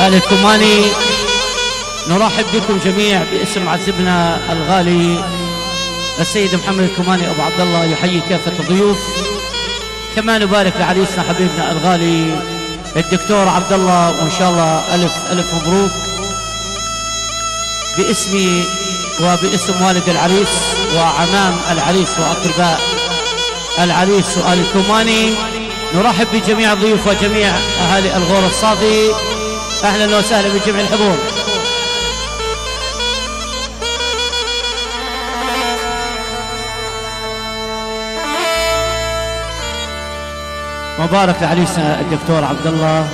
آل الكماني نرحب بكم جميع باسم معذبنا الغالي السيد محمد الكماني أبو عبد الله يحيي كافة الضيوف. كما نبارك لعريسنا حبيبنا الغالي الدكتور عبد الله وإن شاء الله ألف ألف مبروك. باسمي وباسم والد العريس وعمام العريس وأقرباء العريس وآل الكماني نرحب بجميع الضيوف وجميع أهالي الغور الصافي. أهلا وسهلا بجميع الحضور مبارك لعريسنا الدكتور عبد الله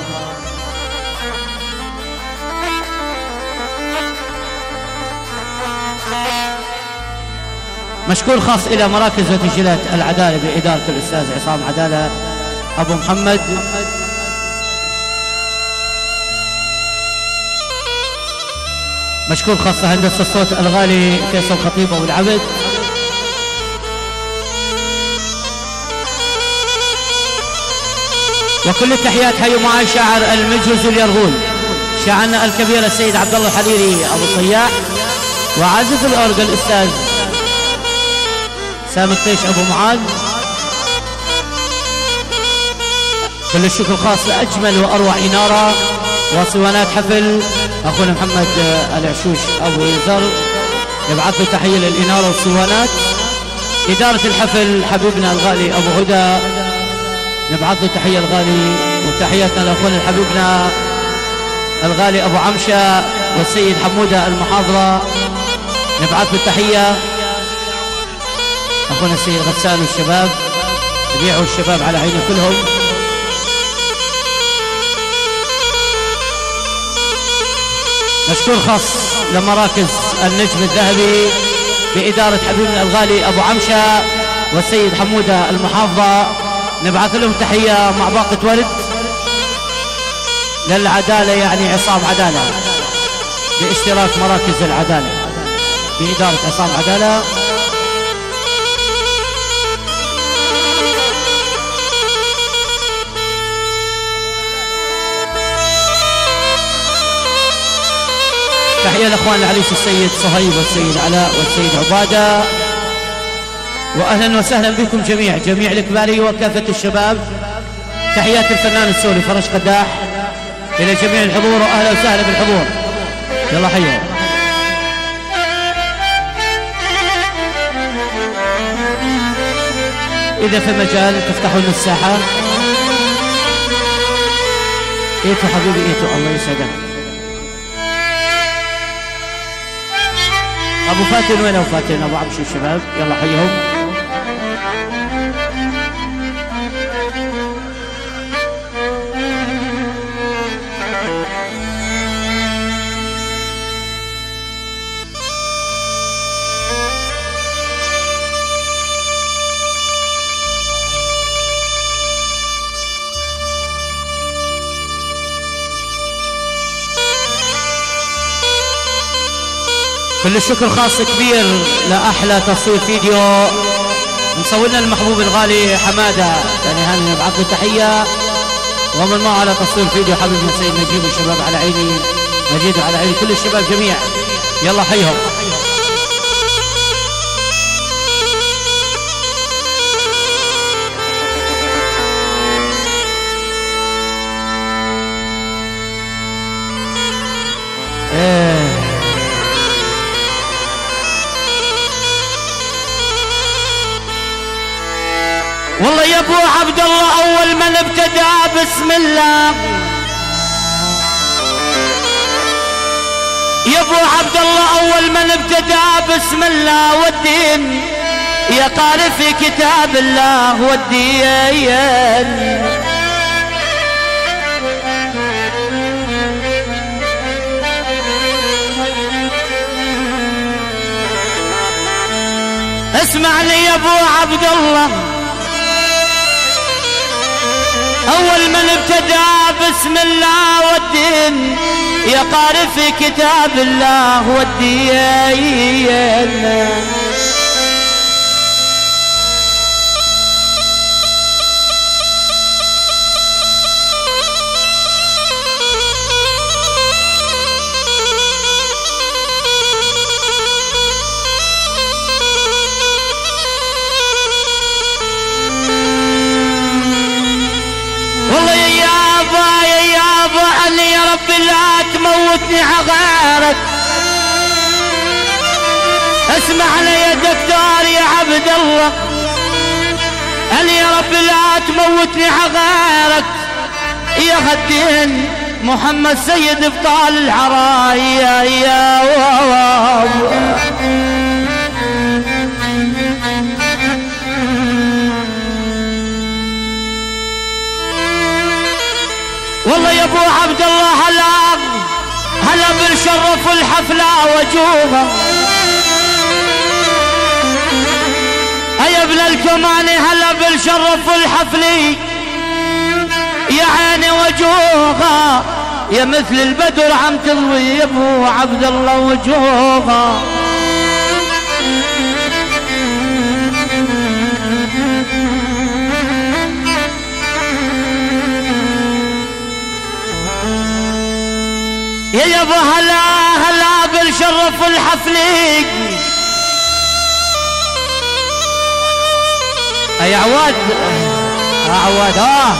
مشكور خاص إلى مراكز وتسجيلات العدالة بإدارة الأستاذ عصام عدالة أبو محمد. مشكور خاصة هندسة الصوت الغالي فيصل خطيب أبو العبد. وكل التحيات حيوا معي شاعر المجوز اليرغول شاعرنا الكبير السيد عبد الله الحريري أبو صياح وعازف الأورج الأستاذ سامي الطيش أبو معاذ. كل الشكر الخاص لأجمل وأروع إنارة. وصوانات حفل. أخونا محمد العشوش أبو يزر. يبعث له تحية للإنارة والصوانات إدارة الحفل حبيبنا الغالي أبو هدى. نبعث له تحية الغالي وتحياتنا لأخونا حبيبنا الغالي أبو عمشة والسيد حمودة المحاضرة. نبعث له تحية أخونا السيد غسان والشباب. يبيعوا الشباب على عيني كلهم. مشكور خاص لمراكز النجم الذهبي بإدارة حبيبنا الغالي أبو عمشة والسيد حمودة المحافظة. نبعث لهم تحية مع باقة ورد للعدالة يعني عصام عدالة. باشتراك مراكز العدالة. بإدارة عصام عدالة. تحية لأخوان العريس السيد صهيب والسيد علاء والسيد عبادة. واهلا وسهلا بكم جميع جميع الكباري وكافة الشباب. تحيات الفنان السوري فرج قداح إلى جميع الحضور واهلا وسهلا بالحضور. يلا حيهم إذا في مجال تفتحون الساحة. إيتو حبيبي إيتو الله يسعدك. أبو فاتن وين أبو فاتن؟ أبو عبشي الشباب يلا حيهم. كل الشكر خاص كبير لأحلى تصوير فيديو مصورنا المحبوب الغالي حمادة. يعني هاني نبعث له تحية ومن معه على تصوير فيديو حبيبنا سيد نجيب والشباب على عيني مجيد على عيني كل الشباب جميع يلا حيهم. عبد الله أول من ابتدى بسم الله. يا أبو عبد الله أول من ابتدى بسم الله والدين. يا قارئ في كتاب الله والدين. اسمع لي يا أبو عبد الله. أول من ابتدى بسم الله والدين في كتاب الله والدين. رب لا تموتني عغيرك اسمع لي يا دكتور يا عبد الله. قال يا رب لا تموتني عغيرك يا غدين محمد سيد إبطال العرايا يا والله ابو عبد الله هلا هلا بالشرف الحفله وجوها يا ابن الكماني هلا بالشرف الحفلي يا عيني وجوها يا مثل البدر عم تضوي أبو عبد الله وجوها يا يابا هلا هلا بالشرف الحفلي أي عواد؟ عواد آه.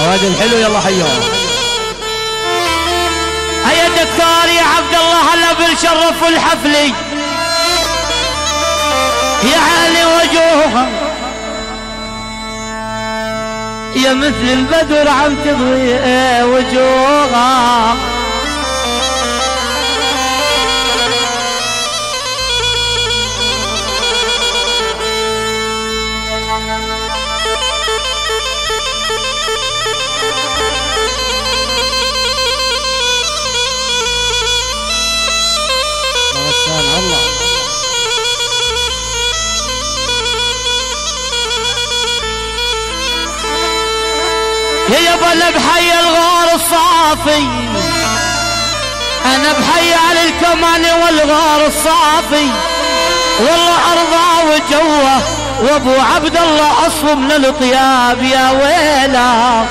عواد الحلو يلا حيوه هيا دكتور يا عبد الله هلا بالشرف الحفلي يا علي وجوههم. يا مثل البدر عم تضوي وجوهها أنا بحي الغار الصافي. أنا بحي على الكمان والغار الصافي. والله ارضى وجوه وأبو عبد الله اصله من الطياب يا ويلا.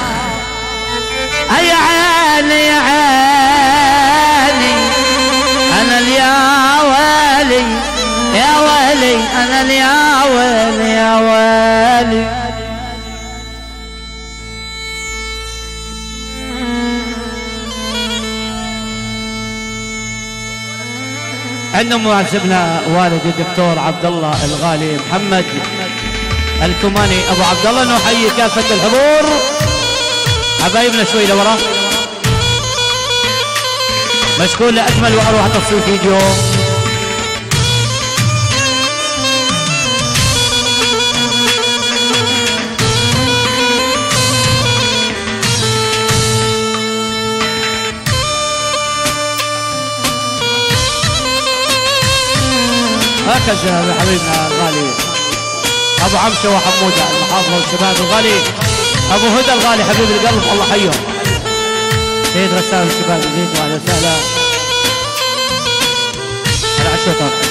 يا عيني يا عيني أنا اليا ويلي يا ويلي أنا اليا ويلي يا ويلي. عندنا معزبنا والد الدكتور عبد الله الغالي محمد الكماني أبو عبد الله نحيي كافة الحضور. حبايبنا شوي لورا. مشكور لأجمل وأروع تصوير فيديو هكذا حبيبنا الغالي. أبو عمشه وحموده المحافظة والشباب الغالي. أبو هدى الغالي حبيب القلب الله حيه سيد غسان الشباب الزيت واهلا وسهلا. على عشوتك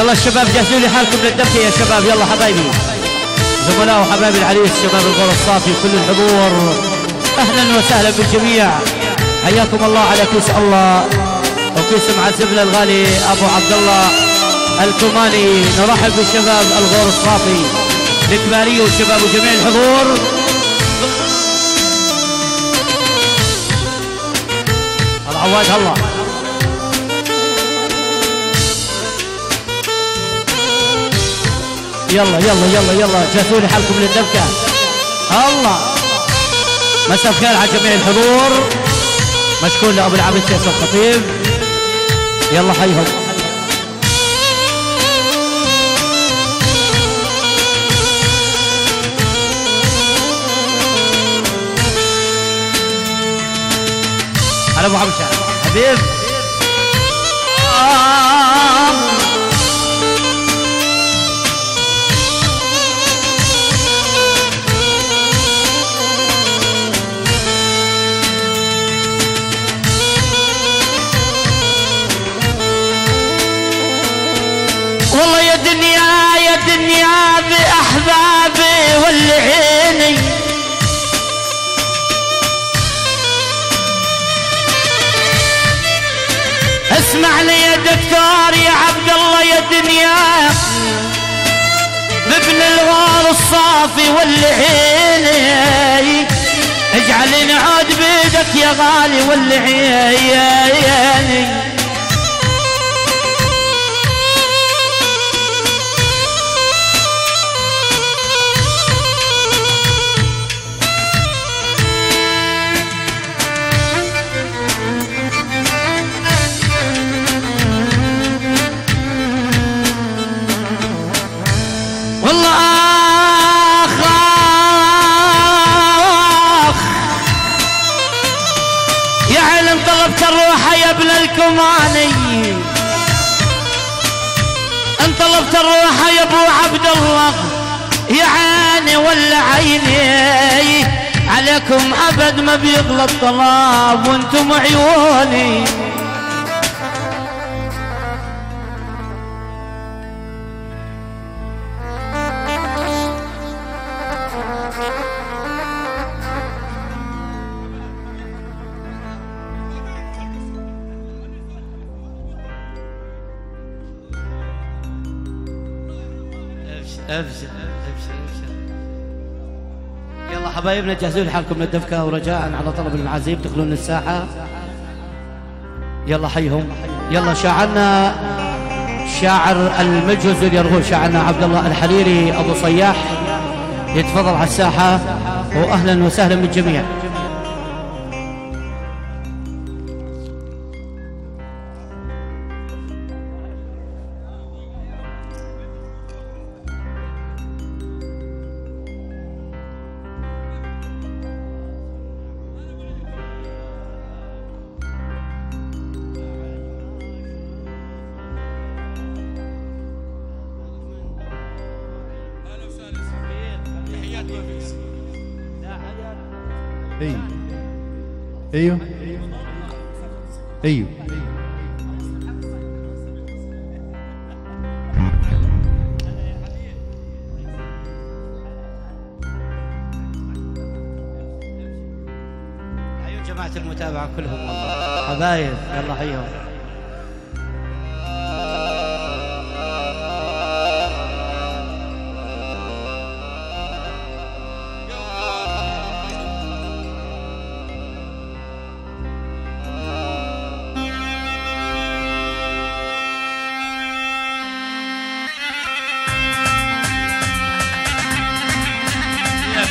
يلا الشباب جهزوا لي حالكم للدفع يا شباب. يلا حبايبي. زملاء وحبايبي العريس شباب الغور الصافي كل الحضور. أهلا وسهلا بالجميع. حياكم الله على كوس الله وكوس معزبنا الغالي أبو عبد الله الكماني نرحب بشباب الغور الصافي. الكباريه والشباب وجميع الحضور. العواد الله. يلا يلا يلا يلا جهزوا لي حالكم للدبكة. الله. مساء الخير على جميع الحضور. مشكور لأبو العبد فيصل الخطيب. يلا حيهم على أبو عبشه حبيب. يا دنيا يا دنيا بأحبابي والعيني. اسمع لي يا دكتور يا عبد الله يا دنيا. بابن الغار الصافي والعيني. اجعل نعود بيدك يا غالي والعيني. ابن الكماني أن طلبت الروح يا أبو عبد الله. يا عيني ولا عيني. عليكم أبد ما بيغلط طلاب وأنتم عيوني. حبايبنا جهزوا حالكم للدفكه ورجاء على طلب المعازيم تدخلون الساحة. يلا حيهم. يلا شاعرنا شاعر المجوز اليرغول شاعرنا عبد الله الحريري أبو صياح. يتفضل على الساحة. واهلا وسهلا بالجميع.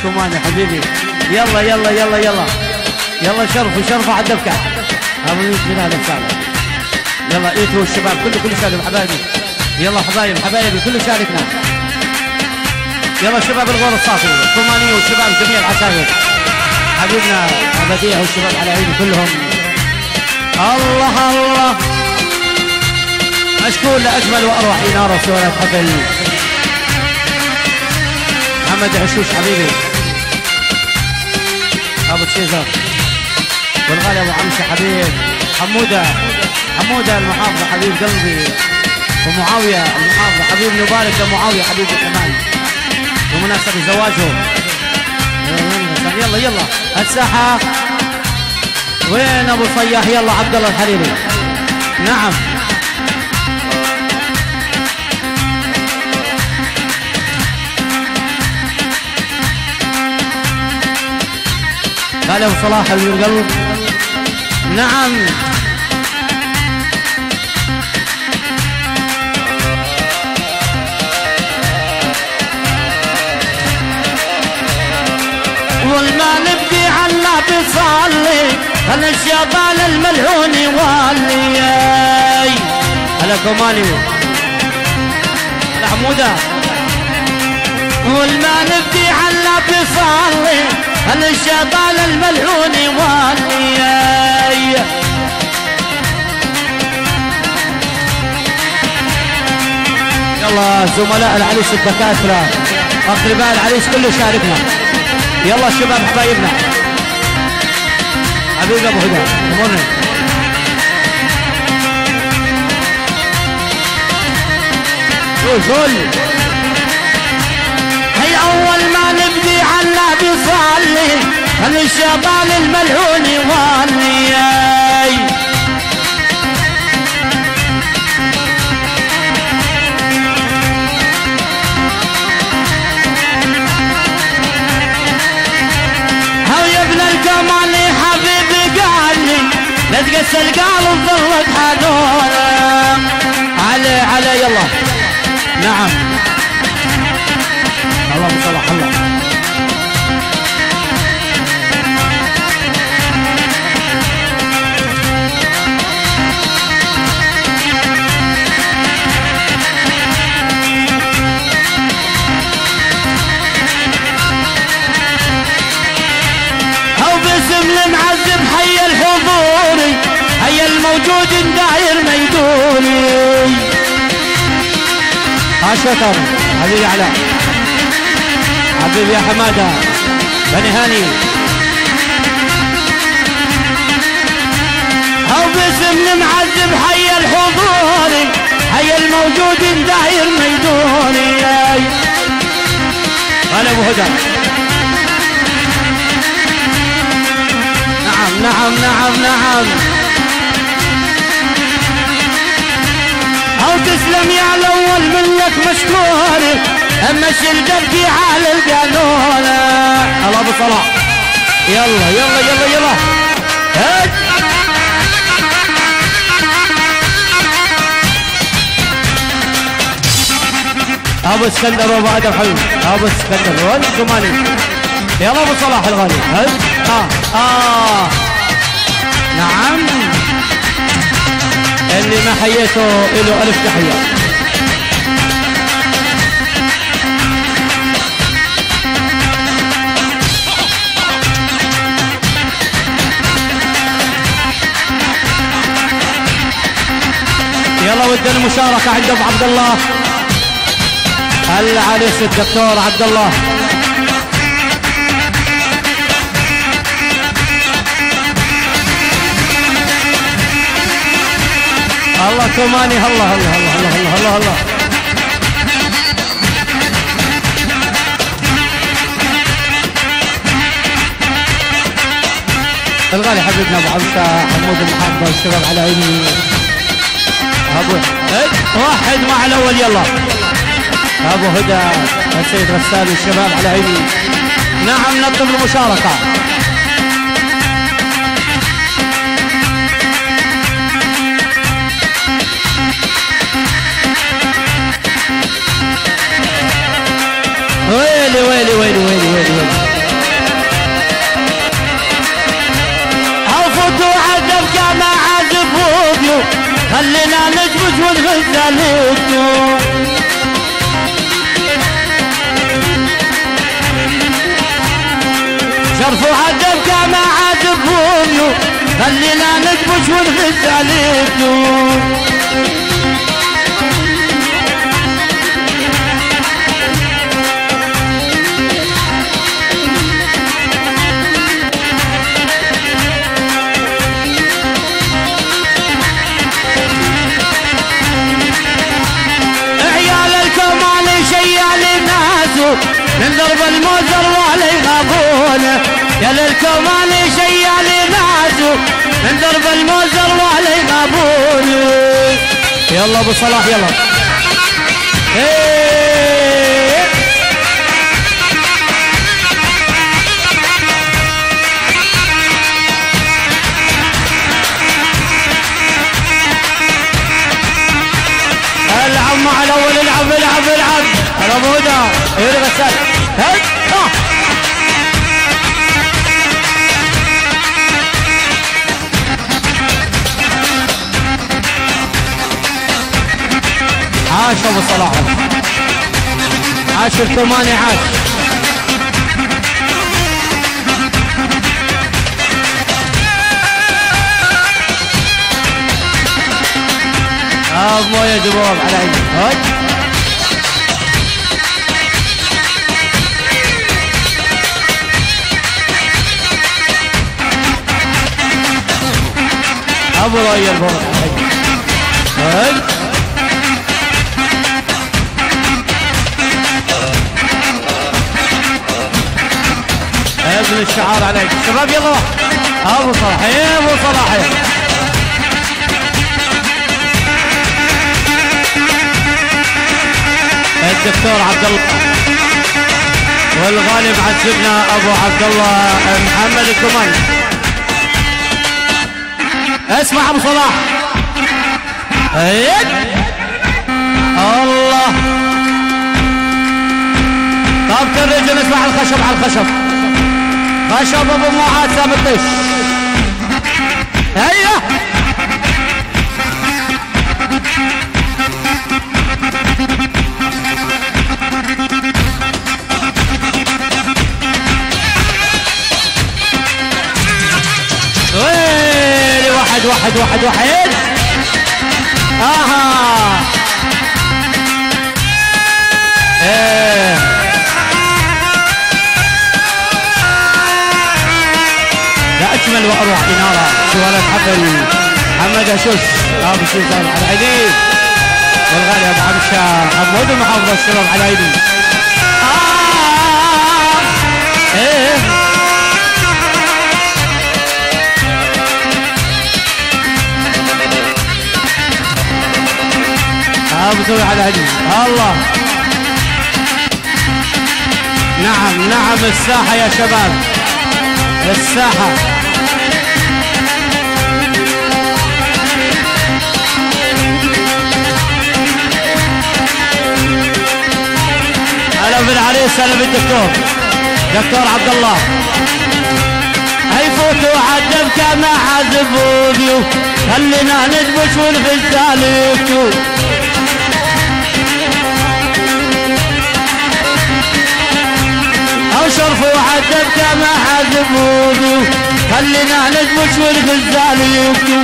يا كمان يا حبيبي. يلا يلا يلا يلا. يلا شرفوا شرفوا على الدفكة ابو يوسف من هذا السالة يلا ايتوا الشباب كله كله شارك حبايبي. يلا حبايب حبايبي كله شاركنا. يلا شباب الغور الصافي. الثمانية والشباب جميع العساكر حبيبنا عبدية والشباب على عيني كلهم. الله الله. مشكور لأجمل وأروع إنارة سورة حفل محمد عشوش حبيبي. أبو تشيزر. والغالي أبو عمشه حبيب. حمودة. حمودة المحافظة حبيب قلبي. ومعاوية المحافظة حبيب مبارك لمعاويه حبيبي كمان بمناسبة زواجه. يلا يلا. الساحه وين أبو صياح؟ يلا عبد الله الحريري. نعم. قال ابو صلاح القلب. نعم. والما نبكي على بيصلي هل الشيطان الملعون يولي هلا كمالي هلا حمودة. والما نبكي على بيصلي الشبال الملعون والنياي. يلا زملاء العريس الدكاترة أقرباء العريس كله شاركنا. يلا شباب حبايبنا حبيب أبو هدى قول قول أول ما نبدي على النبي صلي خلي الشيطان الملعون يولي هو يا ابن الكمال حبيبي قال لي لا تقسى القلب ظلك حدونا علي علي يلا. نعم. اللهم صل على الله أو باسم حي الحضوري حي الموجود داير ميدوني. شكر حبيبي علاء حبيبي يا حمادة. بني هاني. أو باسم المعذب حي الحضوري حي الموجود داير ميدوني هلا أبو هدى. نعم نعم نعم نعم. أو تسلم يا الأول منك مشكور أما الدبكي على القانون الله أبو صلاح. يلا يلا يلا يلا. هات أبو اسكندر وابو آدم حبيبي أبو اسكندر والزمالي يلا أبو صلاح الغالي. هات آه آه. نعم. اللي ما حييته له ألف تحية. يلا ود المشاركة عند أبو عبد الله. العريس الدكتور عبد الله. الله كماني الله الله الله الله الله الله الله الغالي حبيبنا أبو عبد حمود المحافظه والشباب على عيني. أبو هد واحد مع الأول يلا. أبو هدى السيد غسان والشباب على عيني نعم نطلب المشاركة. ويلي ويلي ويلي ويلي ويلي ويلي. خلينا نجبس ونغزى ليكو شرفوا عذب كما عذب وبيو خلينا نجبس ونغزى ليكو ضرب الموزر ولا يغابون يا للكمال شيال الناس من ضرب الموزر ولا يغابون يلا أبو صلاح يلا. إيه. العب مع الأول العب العب العب. هدى يوري غسان عاش أبو صلاح. عاش الكرماني عاش. ابو يا دبوب على عيني. أبو ريال فرص هاي ابن الشعار عليك. شباب يلا أبو صلاح يا أبو صلاح. الدكتور عبد الله. والغالب عزبنا أبو عبد الله محمد الكمان اسمع ابو صلاح. هيك؟ الله. طب كالرجل اسمع الخشب على الخشب؟ خشب ابو معاذ سام الطيش واحد واحد واحد. آها. إيه. لا أجمل وأروع إنارة. سوالف حفل محمد اشوش ابو سلطان على عيني والغالي أبو عبد حمود المحافظه الشباب على عيني ابو سوي على هدي الله. نعم نعم الساحة يا شباب. الساحة. هلا بالعريس هلا بالدكتور. دكتور عبد الله هيفوتوا عالدبكة مع عزبوني خلينا ندبش والغزال يفتو شرفوا عالدبكة مع عزبوني خلينا ندبش والغزال يفتو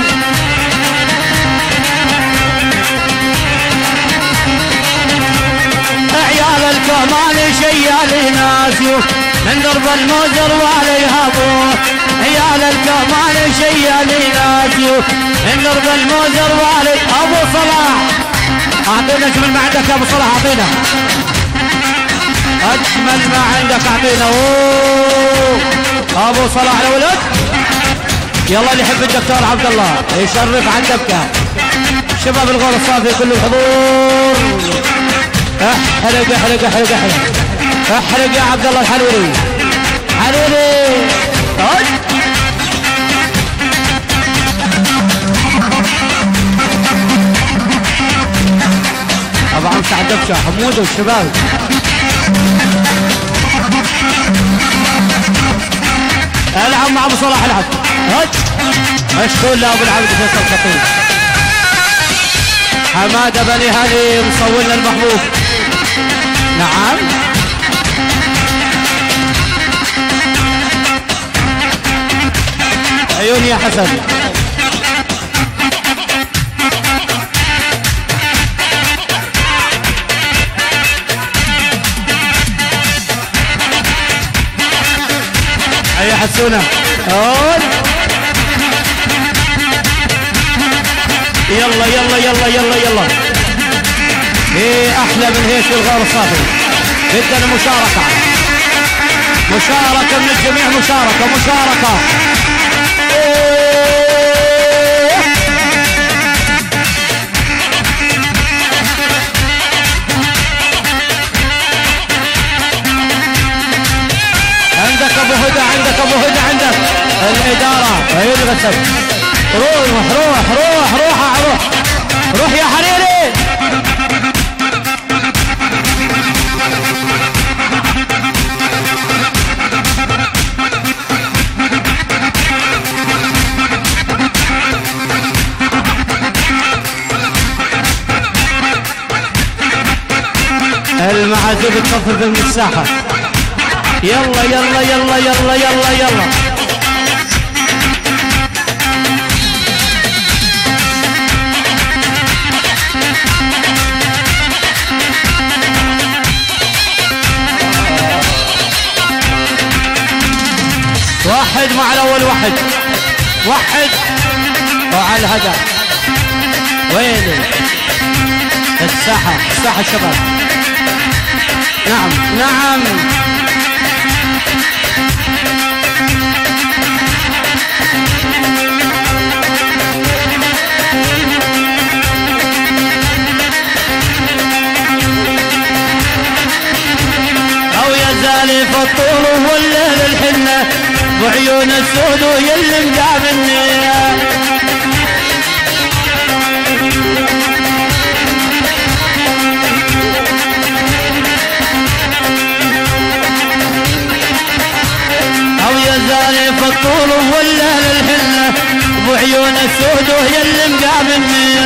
عيال الكمان شيال ناسيو. من درب الموزر وعليها ابوه عيال الكمان شيال ناسيو. من درب الموزر وعلي أبو صلاح. أعطينا اجمل ما عندك يا أبو صلاح أعطينا. أجمل ما عندك أعطينا. أبو صلاح الولد يلا اللي يحب الدكتور عبد الله يشرف عن دبكة. شباب الغول الصافي كل الحضور. احرق احرق احرق احرق. احرق يا عبد الله هد. أبو عم سعد دبشه حمود والشباب العب مع ابو صلاح العب هد مشغول لأبو العبد فيصل خطيب حماده بني هاني مصور لنا المحبوب. نعم. عيوني يا حسن. هيا حسونة هون يلا يلا يلا يلا يلا. إيه أحلى من هيك الغار الصافي بدنا مشاركة. مشاركة من الجميع مشاركة مشاركة. عندك الإدارة. هي الغسل روح روح روح روح روح روح. يا حريري. المعازف تصفف من الساحه يلا يلا يلا يلا يلا يلا. واحد مع الأول واحد. واحد. وعلى الهدى ويلي. الساحة. الساحة الشباب. نعم. نعم. أو يزالي فالطول والليل الحنة. وعيون السود ويلي مجابني أو يزالي فالطول والليل الحنة وعيون السود ويلي مجابني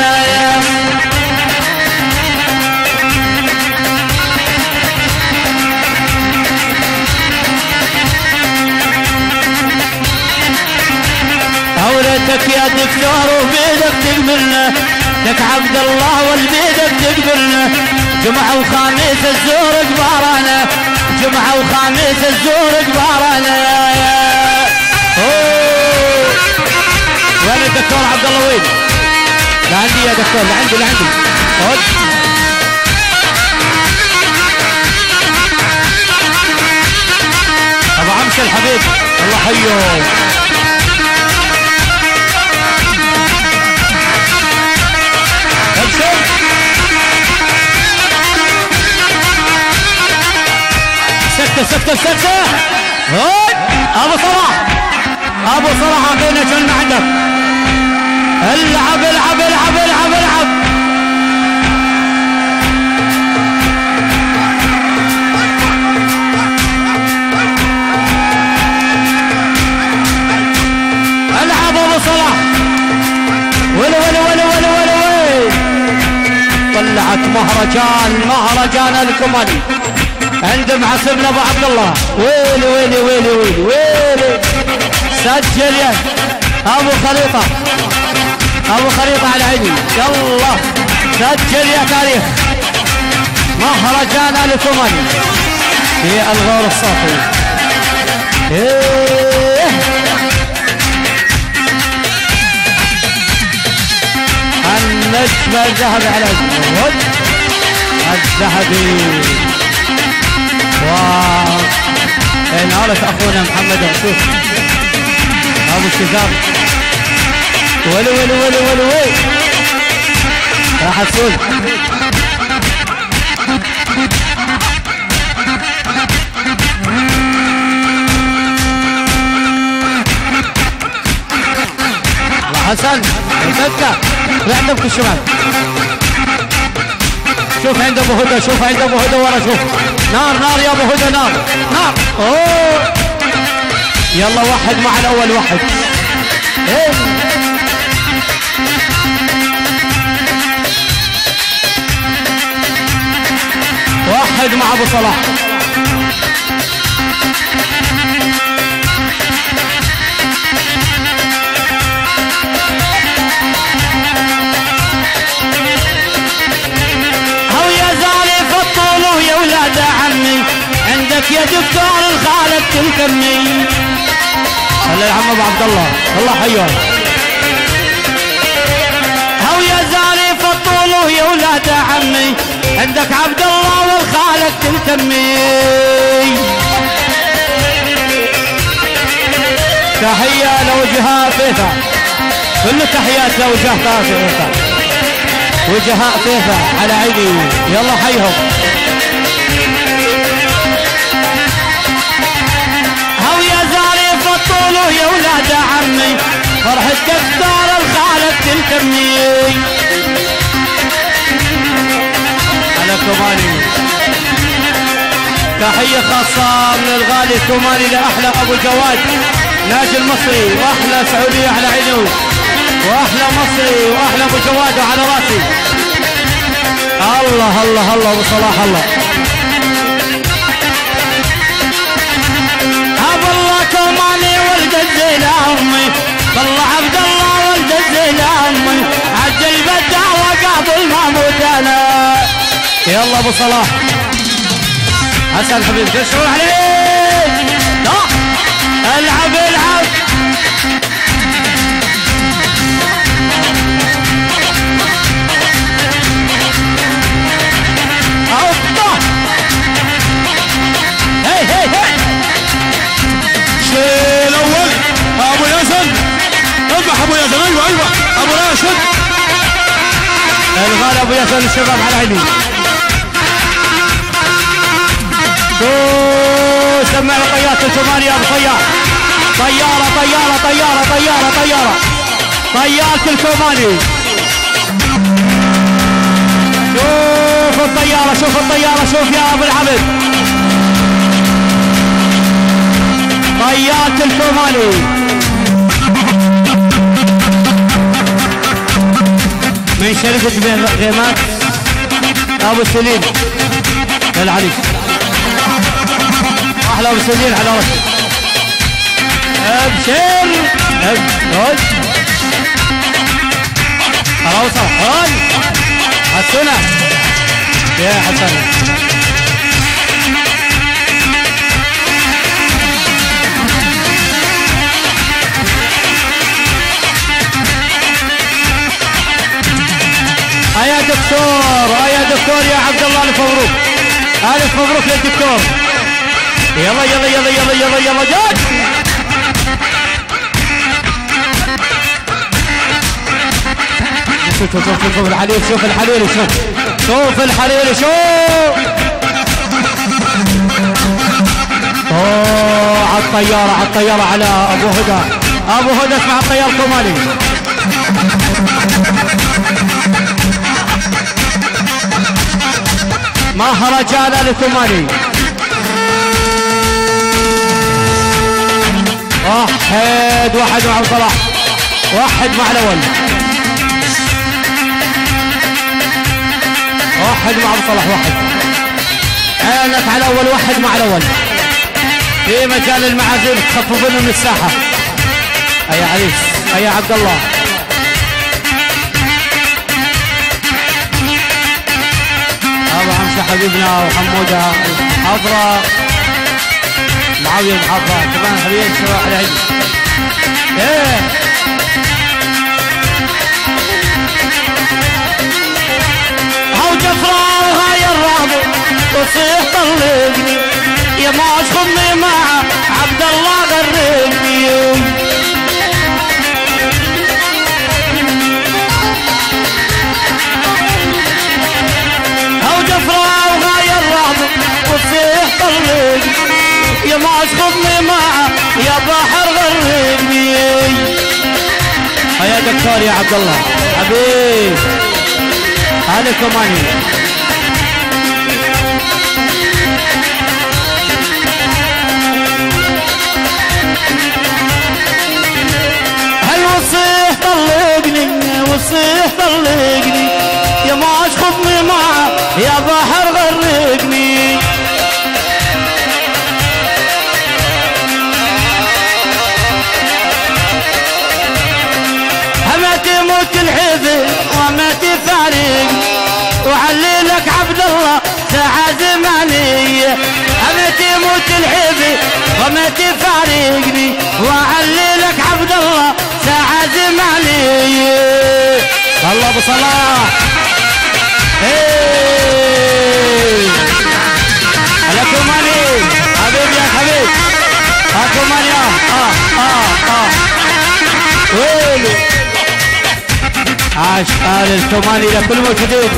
هولتك يا دكتور وبيدك تقبلنا لك عبد الله والبيدك تقبلنا جمعة وخميس الزور كبارنا. جمعة وخميس الزور كبارنا. يا يا. وين الدكتور عبد الله وين؟ لعندي يا دكتور لعندي لعندي خد أبو عمش الحبيب. الله حيه سكتة سكتة سكتة أبو صلاح. أبو صلاح أعطينا كلمة عندك العب العب العب العب العب. العب أبو صلاح. ولا ولا ولا ولا ولا طلعت مهرجان مهرجان الكمالي عند محسبنا أبو عبد الله. ويلي ويلي ويلي ويلي ويلي. سجل يا أبو خليطة. أبو خليطة على عيني. يلا سجل يا تاريخ. مهرجان الكمالي في الغور الصافي. إيه. النجم الذهبي على الذهبي. وإنارة أخونا محمد عسوف أبو الشجار ولي ولي ولي ولي ولي راح تسول حسن سكة عندك الشمال شوف عند أبو هدى شوف عند أبو هدى ورا شوف. نار نار يا أبو هدى نار نار. أوه. يلا واحد مع الأول واحد. إيه. واحد مع أبو صلاح. ولاد عمي عندك يا دكتور الخالد تلكمي هلا يا عم أبو عبد الله. الله حيوه هو يا زالف الطول ويا ولاد عمي عندك عبد الله والخالد تلكمي تحية لوجهاء فيفا كل تحيات لوجهاء فيفا وجهاء فيفا على عيني. يلا حيهم. فطول يا ولاد عمي فرحة دكتور الخالد تلكمني على كمالي تحية خاصة من الغالي الكمالي لأحلى أبو جواد. ناجي المصري وأحلى سعودية على عينه وأحلى مصري وأحلى أبو جواد على راسي. الله الله الله ابو صلاح الله. أمي. بالله عبد الله ولد عجل المحمود أنا يلا أبو صلاح. حسن حبيب تشعر عليك؟ الغالي ابو ياسر الشباب على عيني. سمع طيارة الكمان يا ابو طيار. طيارة طيارة طيارة طيارة طيارة. طيارة الكوماني شوف الطيارة شوف الطيارة شوف يا أبو العبد. طيارة الكوماني من شركة غيمات أبو سليم. للعريس أحلى أبو سليم على راسي أبشر. أبشر. خلاص هون حسنا. يا حسن يا دكتور يا دكتور يا عبد الله ألف مبروك. ألف مبروك للدكتور. يلا يلا يلا يلا يلا يلا جاك شوف شوف شوف شوف الحليل شوف الحليل شوف. شوف الحليل شوف. أوه على الطيارة على الطيارة على أبو هدى. أبو هدى اسمع الطيار كومالي مهرجان الكومالي واحد واحد مع صلاح واحد مع الأول. واحد مع صلاح واحد. عينك على اول واحد مع الأول. في مجال المعازيم تخففون من الساحة. أي عريس أي عبد الله. حبيبنا وحمودة حضره معاوية محافظه كمان حبيبي على عيد إيه. هاو جفرة وهاي الرابع. تصيح طلقني. يا ما اشخضني مع عبد الله غرقني. طلقني يا اشخضني مع يا بحر غرقني يا دكتور يا عبد الله. حبيب. هذا كماني هل وصيح طلقني وصيح طلقني يا ما اشخطني معه يا بحر غرقني الحزن وما تفارق. وعليلك عبد الله ساعة زمانية هما تموت الحزن وما تفارقني. وعليلك عبد الله ساعة زمانية الله أبو صلاح. إيه. على كوماني حبيبي يا آه آه آه آه. عاش آل الكوماني لكل موجودين.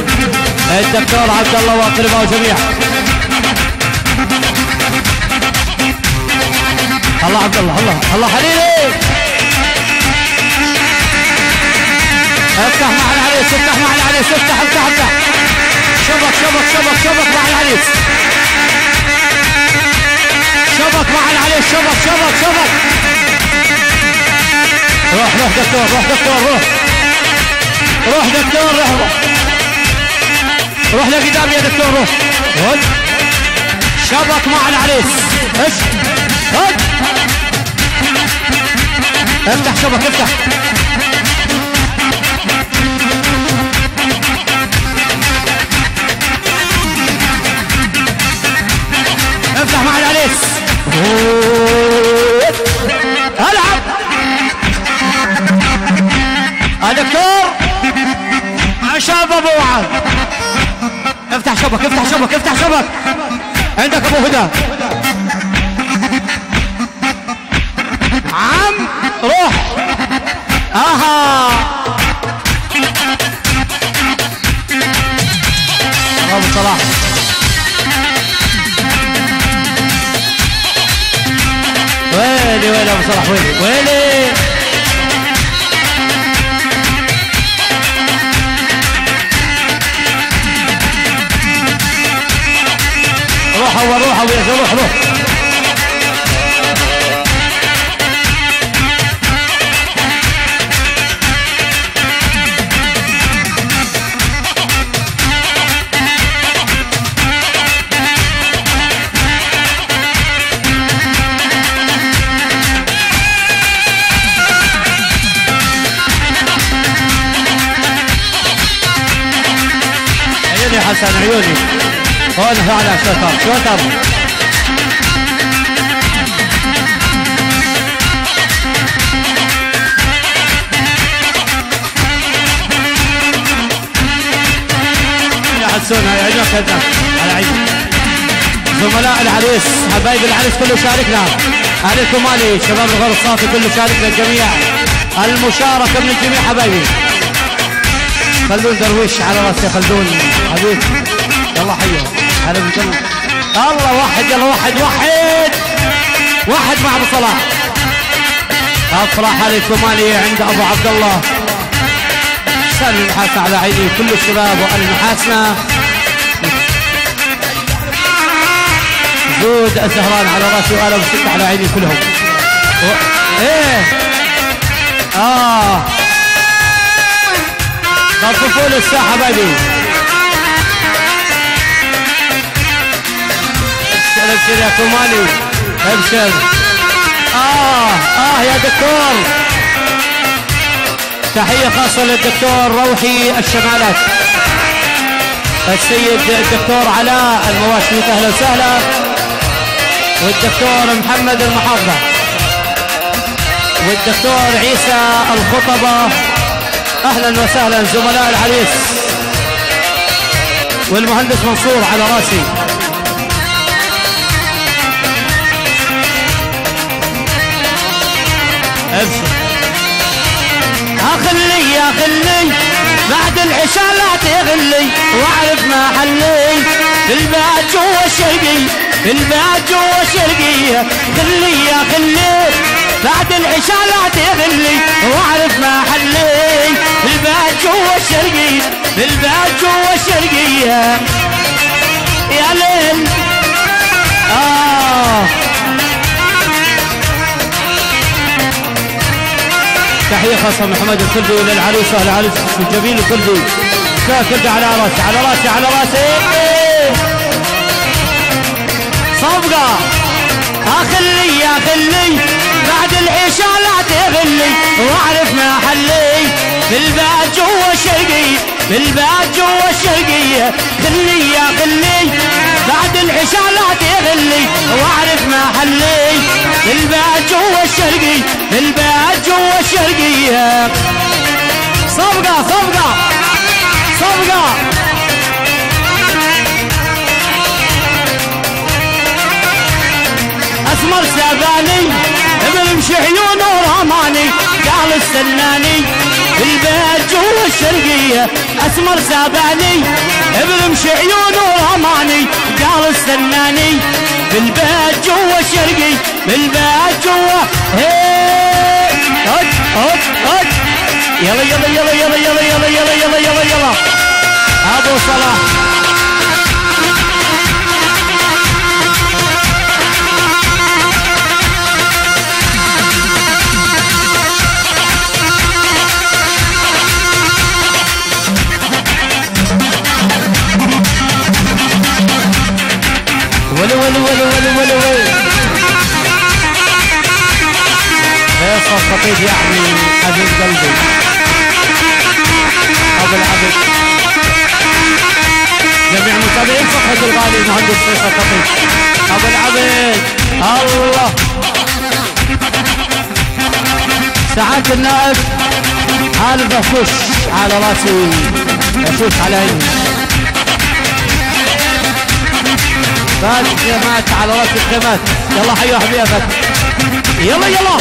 الدكتور عبد الله واطلبه جميعا الله عبد الله الله الله حليلي. افتح مع العريس افتح مع العريس افتح افتح افتح. شبك شبك شبك شبك مع العريس. شبك مع العريس شبك شبك شبك. روح روح دكتور روح دكتور روح. روح دكتور روح. روح لقدام يا دكتور روح. هد شبك مع العريس. إيش؟ هد افتح شبك افتح. افتح مع العريس. العب يا دكتور. ابو وعد افتح شبك افتح شبك افتح شبك. عندك أبو هدى. عم روح. آها. ابو صلاح ويلي ويلي أبو صلاح ويلي ويلي. روح اول روح ياسر روح روح. عيوني حسن عيوني. هون فعلا شوتر يا حسون هاي عينك على عيني زملاء العريس حبايب العريس كله شاركنا. أهل الكومالي شباب الغور الصافي كله شاركنا الجميع. المشاركة من الجميع حبايبي. خلدون درويش على راسي خلدون. حبيب يلا حيه الله واحد يلا واحد واحد. واحد مع ابو صلاح. ابو صلاح هذه الكومالي عند أبو عبد الله. سال المحاسنة على عيني كل الشباب وآل المحاسنة زود الزهران على راسي وآل ابو على عيني كلهم. إيه. آه. خففوا لي الساحة حبايبي ابشر ابشر يا كومالي أبشر. آه آه يا دكتور. تحية خاصة للدكتور روحي الشمالات السيد الدكتور علاء المواشي أهلا وسهلا. والدكتور محمد المحافظة. والدكتور عيسى الخطبة. أهلا وسهلا زملاء العريس. والمهندس منصور على راسي. أبشر. اخلي يا خلي بعد العشاء لا تغلي. وأعرف محلي البيت جوا الشرقي البيت جوا الشرقية خلي يا خلي بعد العشاء لا تغلي. وأعرف محلي البيت جوا الشرقي البيت جوا الشرقية يا ليل. آه. تحية خاصة محمد الكلبي وللعريس واهل العريس الجميل الكلبي كلبي على راسي على راسي على راسي. صفقة. أخلي يا خلي بعد العشاء لا تغلي. وأعرف محلي بالبيت جوا الشرقي بالبيت جوا الشرقية خلي يا خلي بعد العشاء لا تغلي واعرف محلي بالبيت جوا الشرقي بالبيت جوا الشرقية صفقة صفقة صفقة. أسمر ساباني ابن مشي عيونه ورماني قال استناني البيت جوا الشرقية أسمر ساباني ابن مشي عيونه ورماني قال استناني. بالبيت جوا الشرقي بالبيت جوا هي هد هد هد يلا يلا يلا يلا يلا يلا يلا يلا يلا. أبو صلاح ولو ولو ولو ولو ولو فيصل خطيب يعني حبيب قلبي. ابو العبد جميع متابعين صفحة الغالي المهندس فيصل خطيب. ابو العبد الله. سعادة النائب على الفشوش على راسي فشوش على عيني. فات خيمات على رأس الخيمات. يلا حيوا حبيبي فات يلا يلا.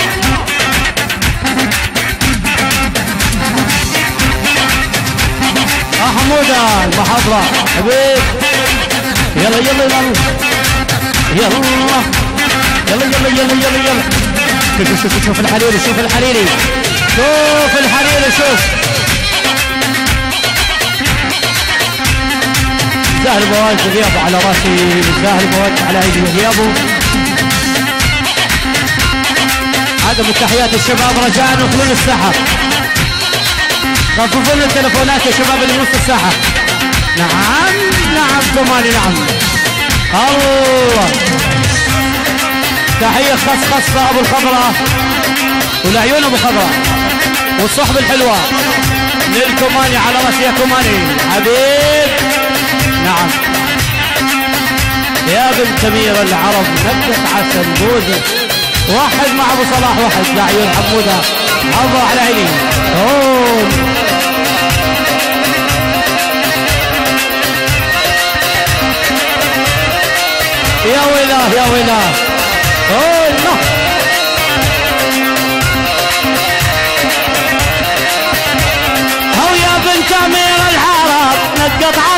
آه حموده المحاضرة. حبيب. يلا يلا. يلا يلا. يلا يلا يلا يلا يلا. شوف شوف شوف الحريري شوف الحريري. شوف الحريري شوف. زاهر بواج غيابه على راسي زاهر بواج على أيدي غيابه عدم التحيات الشباب رجاء ادخلون الساحة. خففوا التلفونات يا شباب اللي نص الساحة. نعم نعم كمالي نعم. الله. تحية خاص خاصة أبو الخضراء والعيون أبو خضراء والصحبة الحلوة للكوماني على رأسي يا كوماني. حبيب. نعم. يا بنت أمير العرب نبت عسل بوزة واحد مع أبو صلاح واحد لعيون حمودة. الله على عيني. أوه. يا ويلاه يا ويلاه.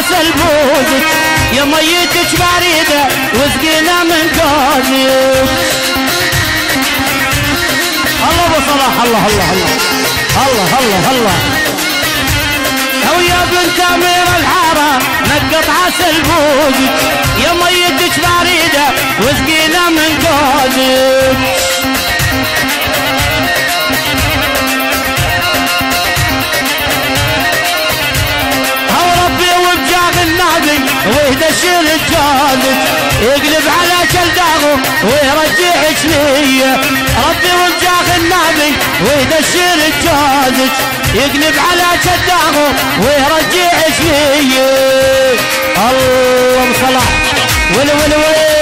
عسل بوزك يا ميتك بريده وسقينا من كوزك الله ابو صلاح الله الله الله. الله الله الله. هو يا بنت أمير الحارة نقط عسل بوزك يا ميتك بريده وسقينا من كوزك الشعبي ويهدش الرجال يقلب على كلداغه ويرجع جنيه ربي وجاه النبي ويهدش الرجال يقلب على كلداغه ويرجع جنيه الله مصلى ول ول ول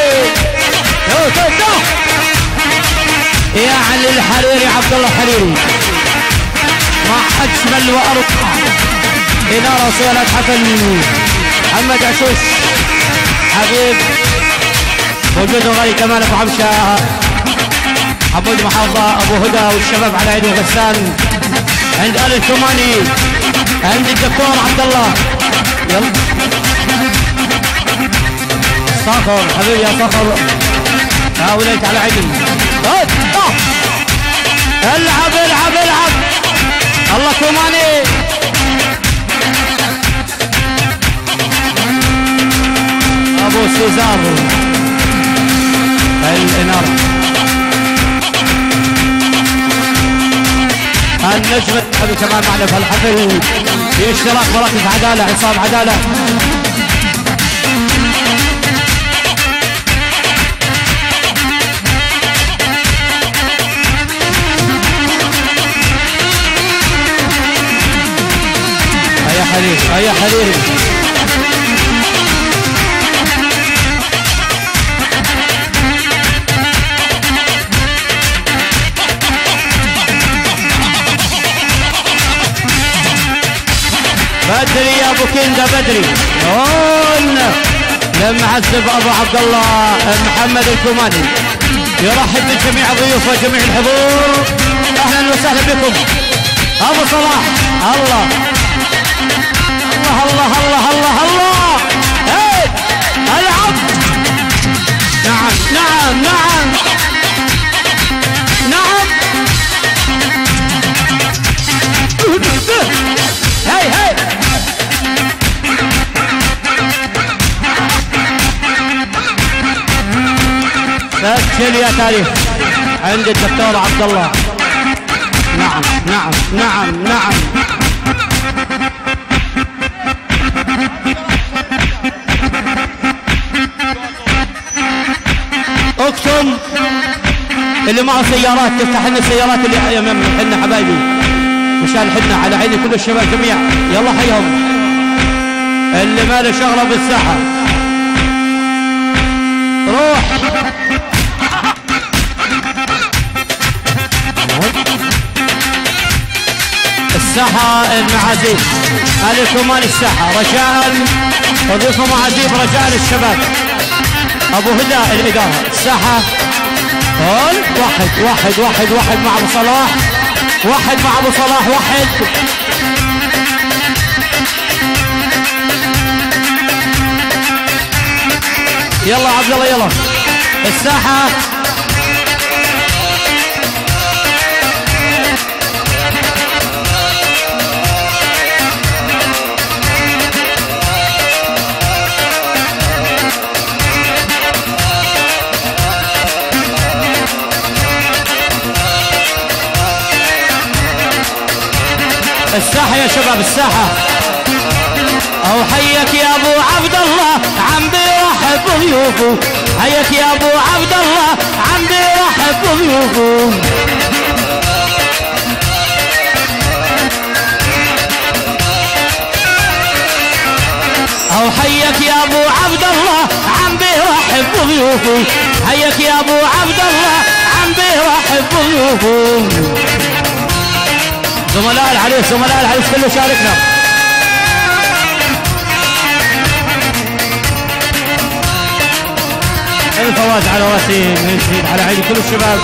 يا علي الحريري عبد الله الحريري مع اجمل وأرقى. إدارة سيارات حفل محمد عشوش حبيب. موجود غالي كمال أبو حمشة. عبود محافظة أبو هدى والشباب على عيد غسان عند آل الثماني. عند الدكتور عبد الله. يلا. صخر حبيبي يا صخر هاوليت على عيد. العب العب العب. الله كوماني أبو سيزارو الإنارة النجم هذا كمان معنا في الحفل في اشتراك مراكز عدالة عصام عدالة يا حليل يا حليل بدري يا أبو كندا بدري. هون لما عذب أبو عبد الله محمد الكوماني. يرحب بجميع الضيوف وجميع الحضور. أهلا وسهلا بكم. أبو صلاح الله. الله الله الله الله الله. سجل يا تاريخ عند الدكتور عبد الله. نعم نعم نعم نعم. اكتم اللي معه سيارات تفتح لنا السيارات اللي حنا حبايبي. مشان حنا على عيني كل الشباب جميع يلا حيهم. اللي ما له شغلة بالساحة. روح. الساحة المعازيب عليكم شمال الساحة رجاء تضيفوا معازيب رجاء للشباب. أبو هدى الإدارة. الساحة. هول واحد واحد واحد واحد مع أبو صلاح. واحد مع أبو صلاح واحد. يلا عبد الله يلا. الساحة. الساحة يا شباب الساحة. أو حيك يا أبو عبد الله عم بيرحب بضيوفه حيك يا أبو عبد الله عم بيرحب بضيوفه أو حيك يا أبو عبد الله عم بيرحب بضيوفه حيك يا أبو عبد الله عم بيرحب بضيوفه زملاء الحديث زملاء الحديث كله شاركنا. الفواز على وسيم يشهد على عيد كل الشباب.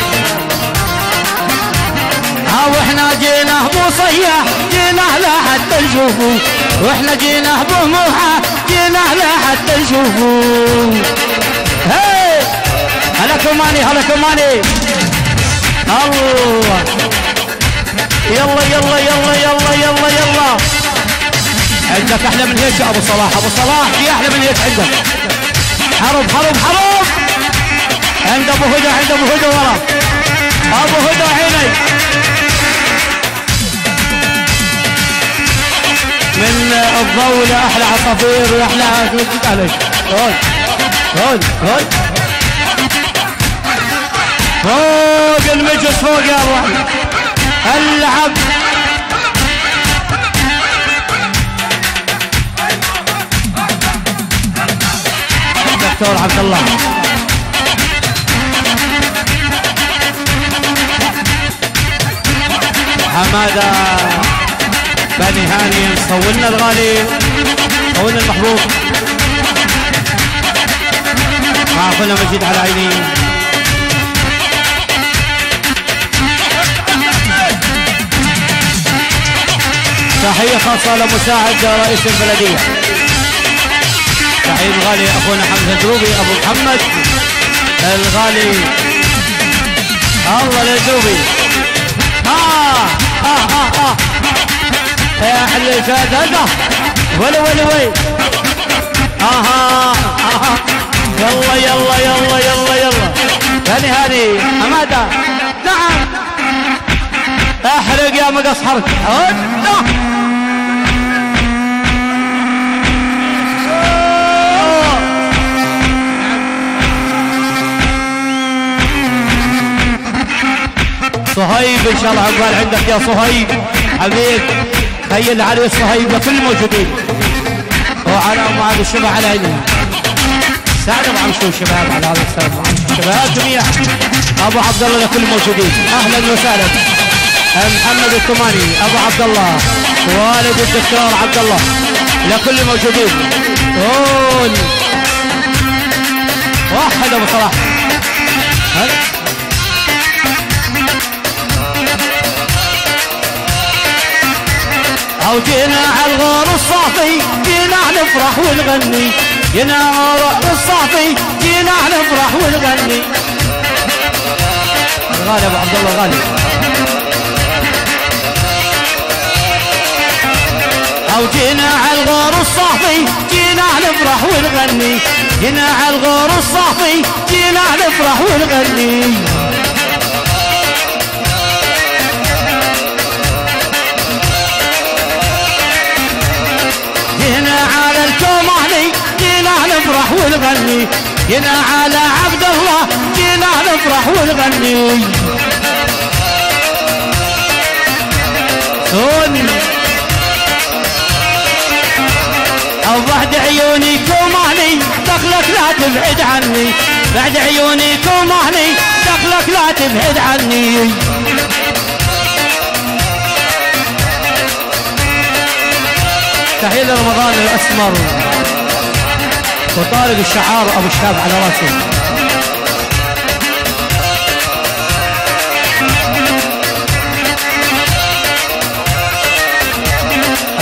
ها وإحنا جينا ابو صياح جينا لحتى نشوفه وإحنا جينا موحى جينا لحتى نشوفه هلا كماني هلا كماني الله. يلا يلا يلا يلا يلا يلا. عندك أحلى من هيك يا أبو صلاح؟ أبو صلاح في أحلى من هيك عندك. حرب حرب حرب. عند أبو هدى عند أبو هدى ورا. أبو هدى عيني. من الضوء لأحلى عصافير وأحلى عليك. هون هون هون. فوق المجلس فوق يا ابو العب. دكتور عبد الله. حمادة. بني هاني. صولنا الغالي. صولنا المحبوب. مع اخونا مجيد على عيني. تحية خاصة لمساعد رئيس البلدية. تحية الغالي أخونا حمزة الدروبي أبو محمد. الغالي. الله للدروبي آه آه آه آه يا الفادة ولا ولا وي آها آها يلا يلا يلا يلا يلا. هاني هاني حمادة احرق يا مقص حرق. صهيب إن شاء الله عقبال عندك يا صهيب. حبيب تخيل علي صهيب لكل الموجودين. وعلى معاذ الشباب على عيني. سعد أبو عمشو شباب على هذا السلام شباب جميع. أبو عبد الله لكل الموجودين. أهلا وسهلا. محمد الثماني أبو عبد الله والد الدكتور عبد الله لكل الموجودين. قول. واحد أبو صلاح؟ أو جينا على الغور الصافي جينا نفرح ونغني جينا على الغور الصافي جينا نفرح ونغني غالي أبو عبد الله غالي. أو جينا على الغور الصافي جينا نفرح ونغني جينا على الغور الصافي جينا نفرح ونغني هنا على الكوماني جينا نفرح ونغني هنا على عبد الله جينا نفرح ونغني سوني. بعد عيوني كوماني دخلك لا تبعد عني. بعد عيوني كوماني دخلك لا تبعد عني. تحية لرمضان الأسمر. وطارق الشعار أبو الشاب على راسه.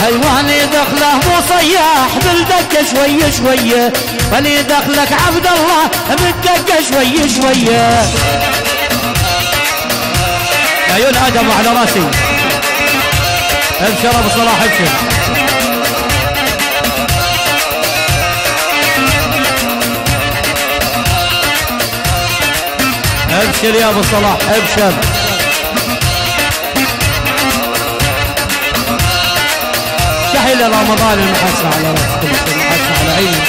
ايواني دخله مو صياح بالدقة شوية شوية فني دخلك عبد الله بالدقة شوية شوية عيون آدم على راسي. أبشر ابو صلاح ابشر أبشر يا أبو صلاح أبشر. تحية رمضان المحسن على شيء المحسن على عيني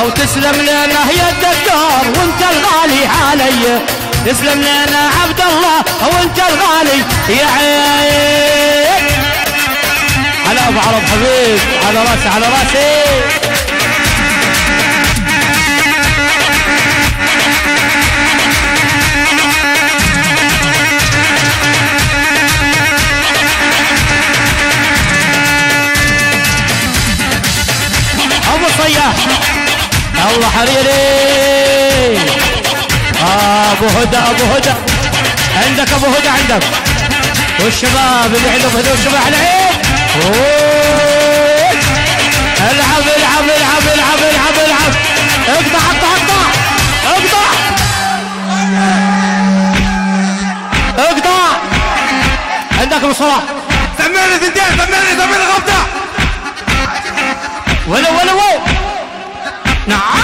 أو تسلم لنا يا الدكتور وانت الغالي علي. تسلم لنا عبد الله وانت الغالي. يا عين على أبو عرب حبيب على راسي على راسي. ابو صياح الله حريري أبو هدى أبو هدى. عندك أبو هدى عندك. والشباب اللي عندهم هدى والشباب على عين أوه. العب العب العب العب العب العب. اقطع اقطع اقطع. اقطع. اقطع. عندك ابو صلاح سمعني ثنتين سمعني سمعني غلطة ولا ولا وو نعم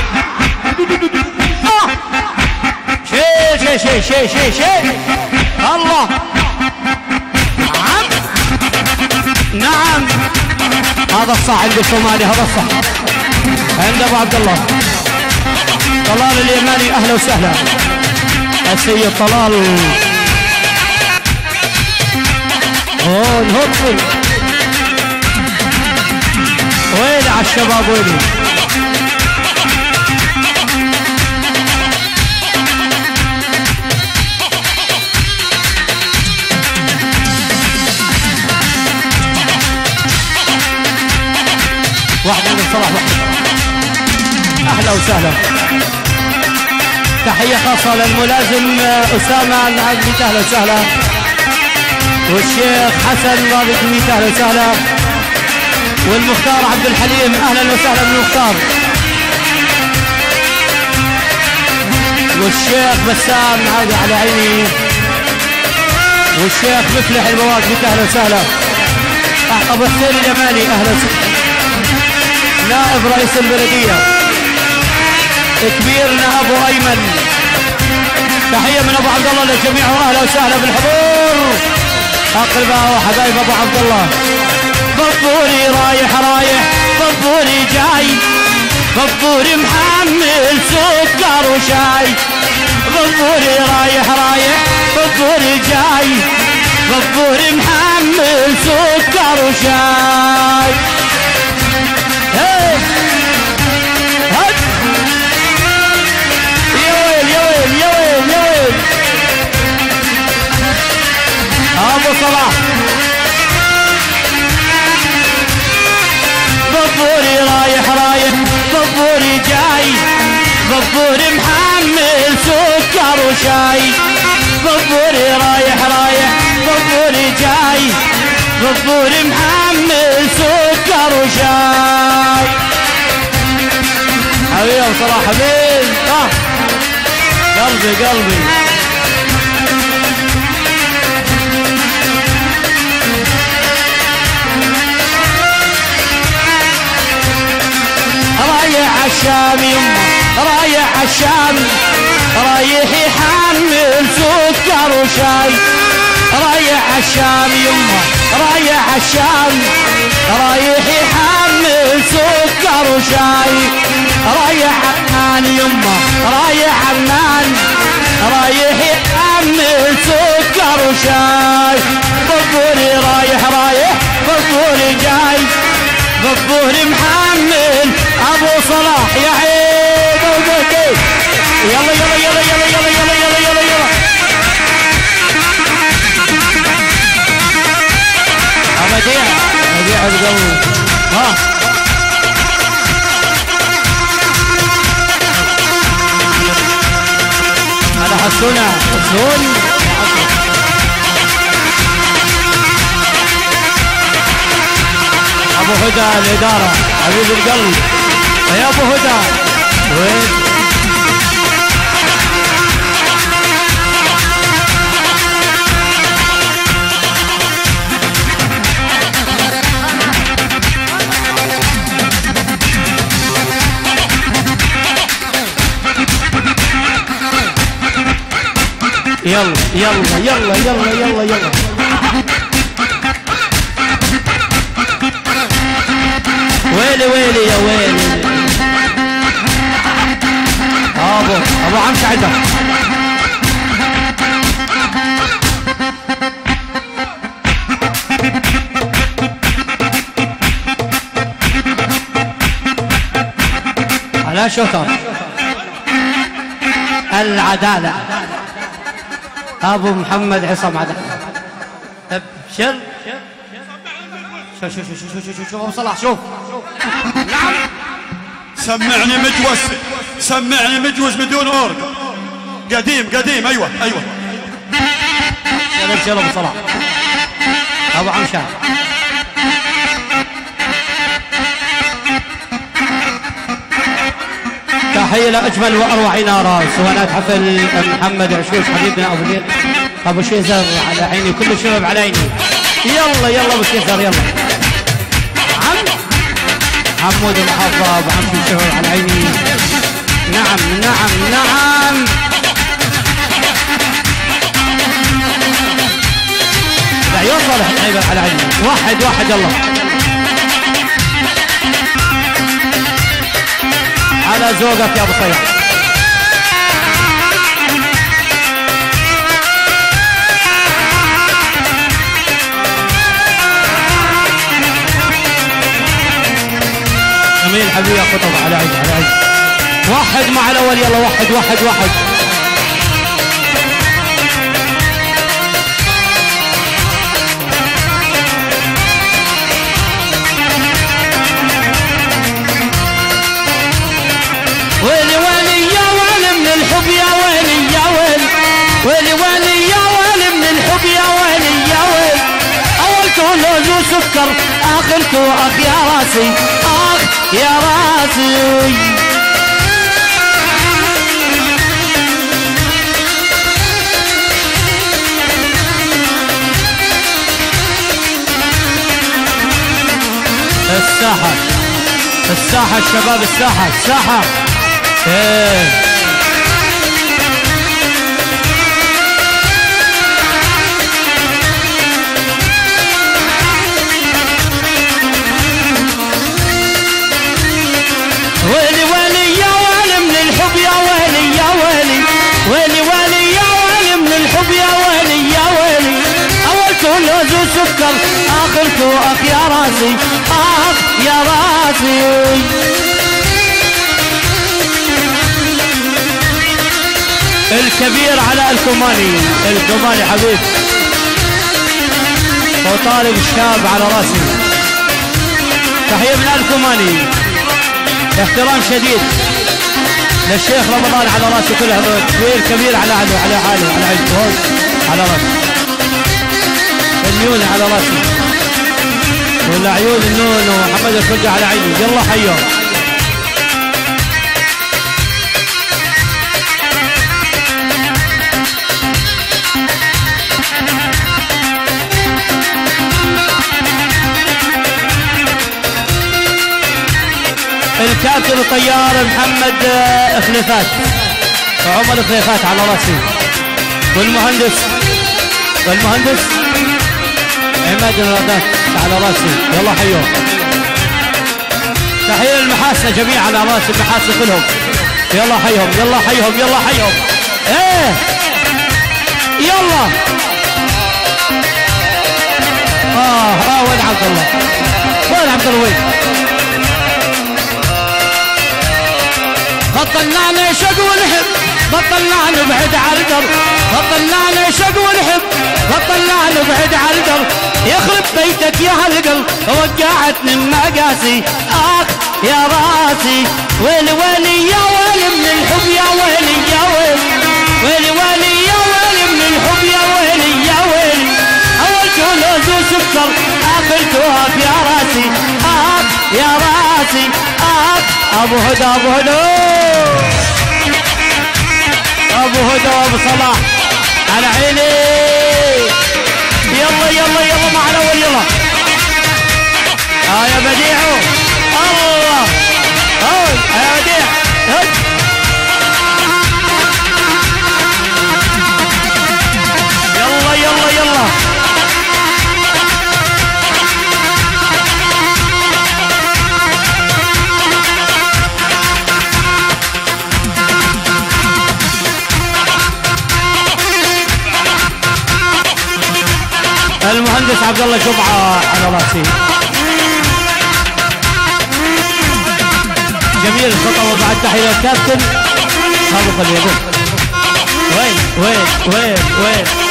شيء شيء شيء شيء شيء الله نعم نعم هذا الصح. عند الصومالي هذا الصح عند ابو عبد الله طلال اليماني أهلا وسهلا. السيد طلال اوه نهطل وين على الشباب وين واحدة من واحدة أهلا وسهلا. تحية خاصة للملازم أسامة العزمي أهلا وسهلا. والشيخ حسن رابط الميت أهلا وسهلا. والمختار عبد الحليم أهلا وسهلا بالمختار. والشيخ بسام عادي على عيني. والشيخ مفلح البواقي أهلا وسهلا. أبو حسين اليماني أهلا وسهلا. نائب رئيس البلدية. كبيرنا ابو أيمن. تحية من أبو عبد الله للجميع واهلا وسهلا بالحضور. اقرباء وحبايب أبو عبد الله بطوري رايح رايح. بطوري جاي. بطوري محمل سكر وشاي. بطوري رايح رايح. بطوري جاي. بطوري محمل سكر وشاي. صلاح بطوري رايح رايح. بطوري جاي. بطوري محمل سكر وشاي. بطوري رايح رايح. بطوري جاي. بطوري محمل سكر وشاي. حبيبي صلاح حبيبي. قلبي قلبي. عالشام يمه رايح عالشام رايح يحمل سكر وشاي رايح عالشام يمه رايح عالشام رايح يحمل سكر وشاي رايح عمان يمه رايح عمان. رايح يحمل سكر وشاي بطوري رايح رايح بطوري جاي. بطوري محمل لعب قوي ها. على حسونة حسون. أبو هدى الإدارة. حبيب القلب. يا أبو هدى. وين؟ يلا يلا يلا يلا يلا يلا. ويلي ويلي يا ويلي. أبو أبو عم سعدة. على شطر العدالة. أبو محمد عصام عدل. ابشر شوف شوف شوف شوف شوف شوف أبو صلاح شوف. سمعني مجوز سمعني مجوز بدون أورج. قديم قديم أيوه أيوه. ابشر أبو صلاح. أبو عمشان. تحية لأجمل وأروع نارا سوانات حفل محمد عشوش حبيبنا أبو ليل أبو شيزر على عيني كل الشباب على عيني. يلا يلا أبو شيزر يلا. عم. حمود المحافظة أبو حمد الشباب على عيني. نعم نعم نعم. لا يوصل الحبيب على عيني. واحد واحد يلا. على ذوقك يا أبو جميل حبيبي يا على على واحد مع الأول يلا واحد واحد واحد. اخرته اخ يا راسي اخ يا راسي الساحة. الساحة الشباب الساحة الساحة. إيه. لوز وسكر اخرته اخ يا راسي آخ يا راسي. الكبير على الكوماني الكوماني حبيب. وطالب الشاب على راسي. تحية من الكوماني احترام شديد للشيخ رمضان على راسي كلها كبير كبير على على حاله على هون على راسي النون على راسي. ولا عيون النون ومحمد الفرجة على عيني. يلا حيهم الكابتن الطيار محمد خليفات. وعمر خليفات على راسي. والمهندس والمهندس عماد الرادات على راسي. يلا حيوه. تحية للمحاسنة جميعا على رأس المحاسنة كلهم. يلا حيهم يلا حيهم يلا حيهم. إيه. يلا. آه آه وين عبد الله؟ وين عبد الله وين بطلنا نشق ونحب بطلنا نبعد على القلب بطلنا نشق ونحب بطلنا نبعد على القلب يخرب بيتك يا هالقلب وقعتني المقاسي آخ يا راسي ويلي ويلي يا ويلي من الحب يا ويلي يا ويلي. ويلي ويلي يا ويلي من الحب يا ويلي يا ويلي. أول لوز وسكر آخر تواب يا راسي. راسي آه أبو هدى أبو هدى. أبو هدى ابو صلاح. على عيني. يلا يلا يلا معنا ويلا. آه يا بديعو الله. هاي يا بديع. هاي المهندس عبد الله جمعه على راسي. جميل الخطوه وبعد تحيه للكابتن. سابق اليدين وين وين وين وين؟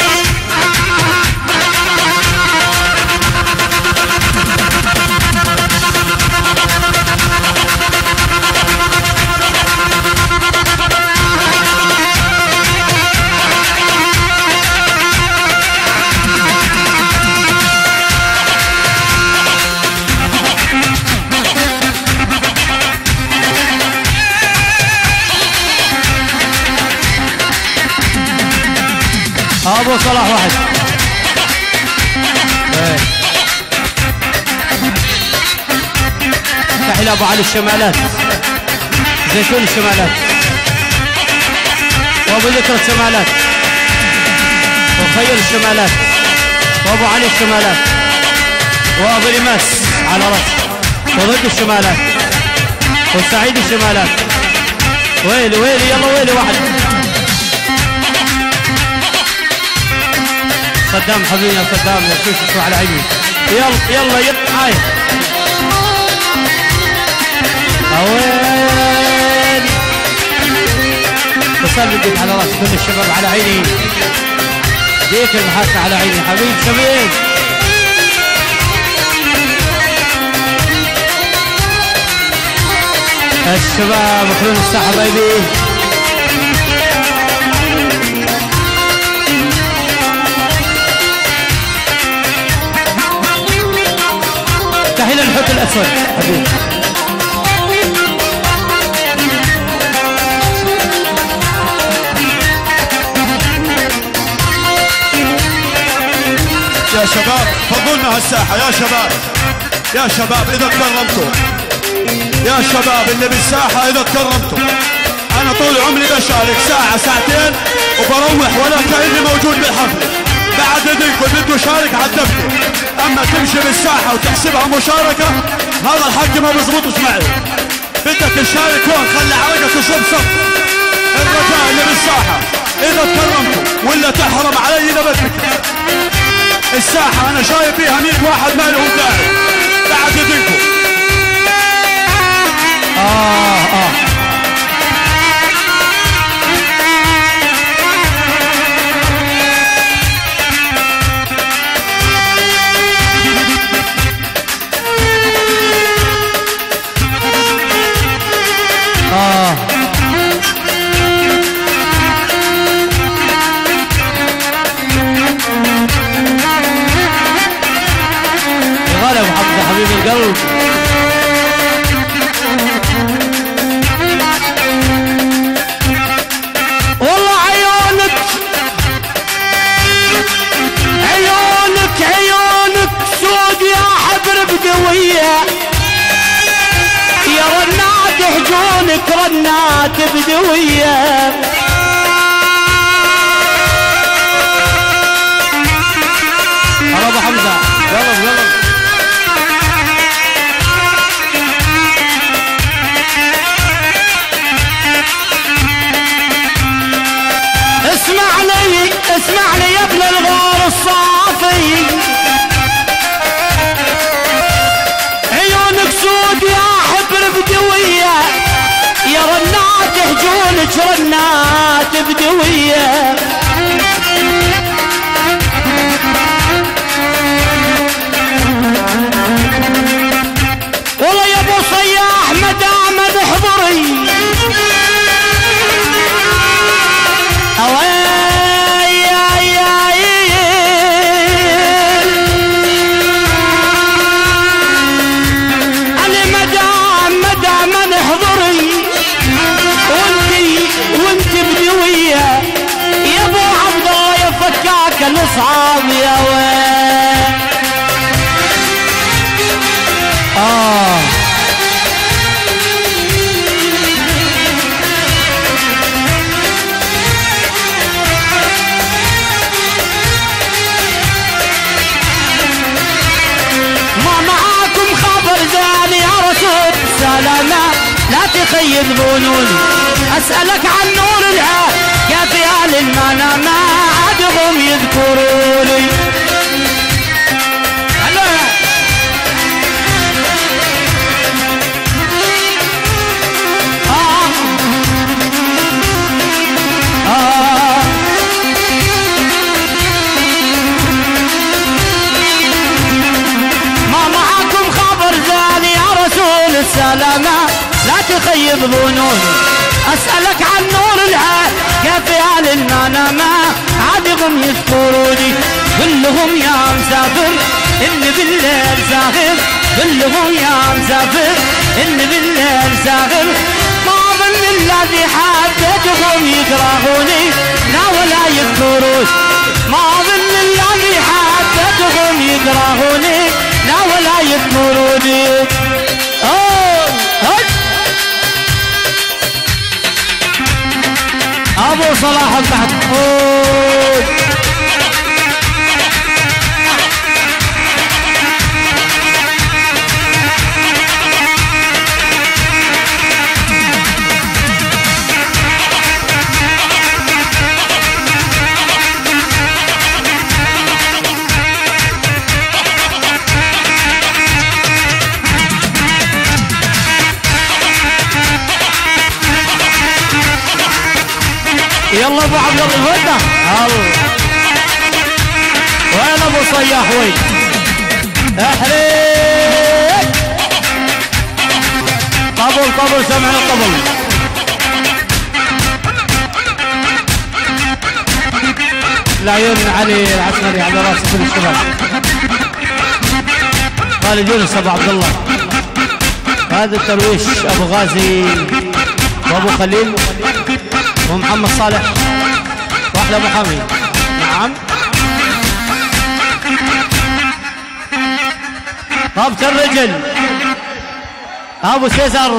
أبو صلاح واحد. تحية ابو علي الشمالات. زيتون الشمالات. وأبو ذكر الشمالات. وخير الشمالات. وأبو علي الشمالات. وأبو لماس على رأس. وضد الشمالات. وسعيد الشمالات. ويلي ويلي يلا ويلي واحد. صدام حبيبي يا صدام يا شو على عيني. يلا يلا يلا هاي. وين تسلقت على رأس كل الشباب على عيني. ديك المحاسة على عيني حبيب شبيب. الشباب خلون الساحة حبايبي تحية للحوت الأسود. حبيبي. يا شباب فضلنا هالساحة. يا شباب يا شباب إذا تكرمتوا يا شباب اللي بالساحة إذا تكرمتوا أنا طول عمري بشارك ساعة ساعتين وبروح ولا كأني موجود بالحفل بعد إذنكم بده يشارك على أما تمشي بالساحة وتحسبها مشاركة هذا الحق ما بيزبطش معي. بدك تشارك هون خلي عرقك تصب صف الرجاء اللي بالساحة إذا تكرمتوا ولا تحرم علي إذا بدك. الساحة أنا شايف فيها 100 واحد ما لهم داعي بعد إذنكم آه. بدوية رنات بدوية no. ظنوني أسألك عن نور العين كيف أهل المنامة عادهم يذكروني. قل لهم يا مسافر إن بالليل سافر قل لهم يا مسافر إن بالليل سافر ما ظن الذي حبيتهم يكرهوني لا ولا يذكرون. ما ظن الذي حبيتهم يكرهوني لا ولا يذكروني. أبو صلاح بعد أبو عبد الهدى. وين أبو صياح وين؟ احرق طبل طبل الطبل العيون علي العسكري على رأس كل الشباب. يونس أبو عبد الله. هذا الترويش أبو غازي وأبو خليل ومحمد صالح. واحلى محامي نعم. طابت الرجل. أبو سيزر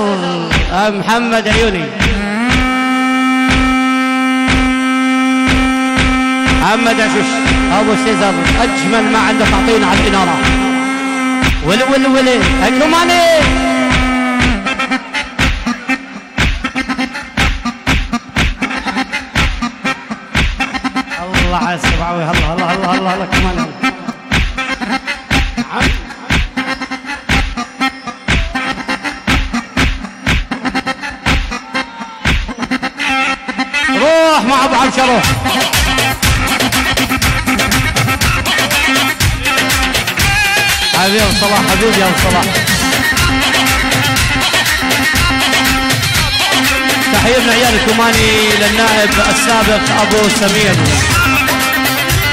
آه، محمد عيوني. محمد عشوش. أبو سيزر أجمل ما عنده تعطينا على الاناره ولي ولي ولي الكماني الله على السبعوي هلا هلا هلا هلا هلا كمان. روح مع أبو عبشه روح حبيبي أبو صلاح حبيبي يا صلاح. تحية من عيال الكوماني للنائب السابق أبو سمير.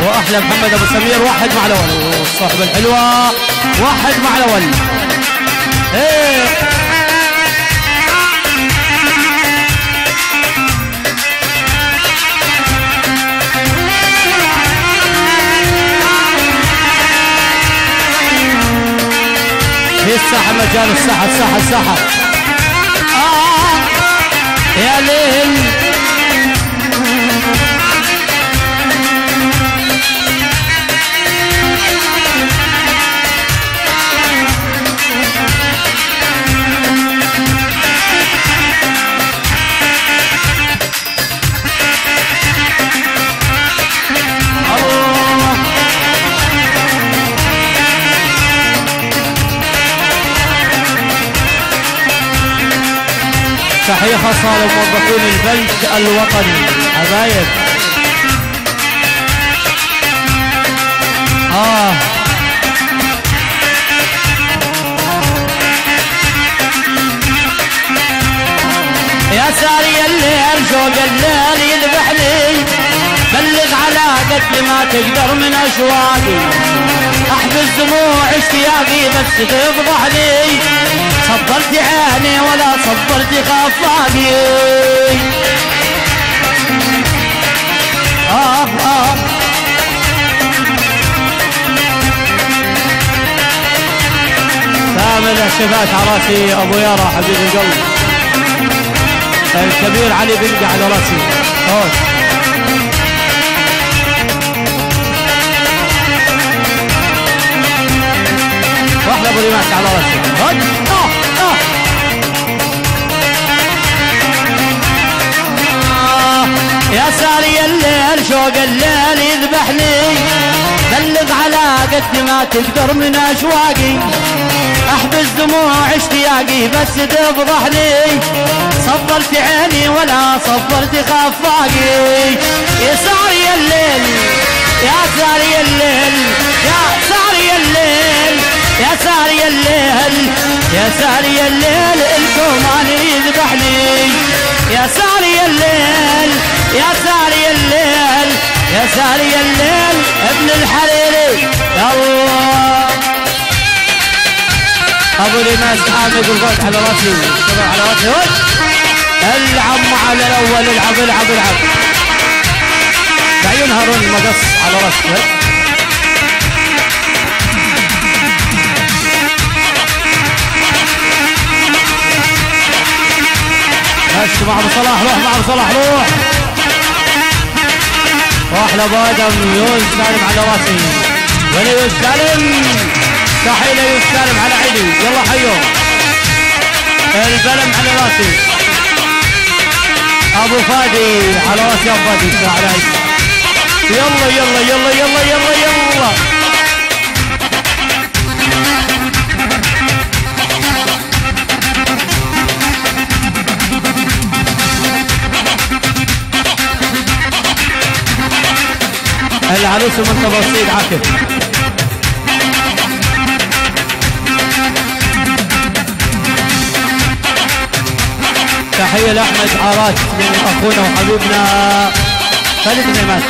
وأحلى محمد أبو سمير واحد مع الأول. والصحبه الحلوة واحد مع الأول. إيه؟ في الساحه مجال الساحه الساحه الساحه آه. يا ليل. تحية خاصة لموظفين البنك الوطني. حبايب آه. يا ساري الليل شوق الليل يذبح لي. بلغ على قد ما تقدر من اشواقي أحبس دموع اشتياقي بس تفضح لي. صبرت عيني ولا صبرت خفاقي. آه آه. ثامن الشفات عراسي أبو يارا حبيب القلب. الكبير علي بنقع على راسي. أوه. واحلى أبو على راسي. الليل شوق الليل يذبحني. بلغ على قد ما تقدر من أشواقي. أحبس دموع اشتياقي بس تفضحني. صبرت عيني ولا صبرت خفاقي. يا ساري الليل يا ساري الليل يا ساري الليل يا ساري الليل يا ساري الليل الكومان يذبحني. يا ساري الليل يا ساري الليل يا ساري الليل ابن الحريري. الله. أبو ريماس حامد الفوت على راسي. على راسي. العب على الأول العب العب العب بعيون هارون المقص على راسي. هش مع أبو صلاح روح مع أبو صلاح روح. روح لأبو آدم يوز سالم على راسي. وين يوز سالم. تحيه يوز سالم على عيني. يلا حيو. البلم على راسي. أبو فادي على راسي أبو فادي. على عيني يلا يلا يلا يلا يلا يلا. العروس المنتظر سيد عاكف تحية لأحمد عارات من أخونا وحبيبنا خالد نعمات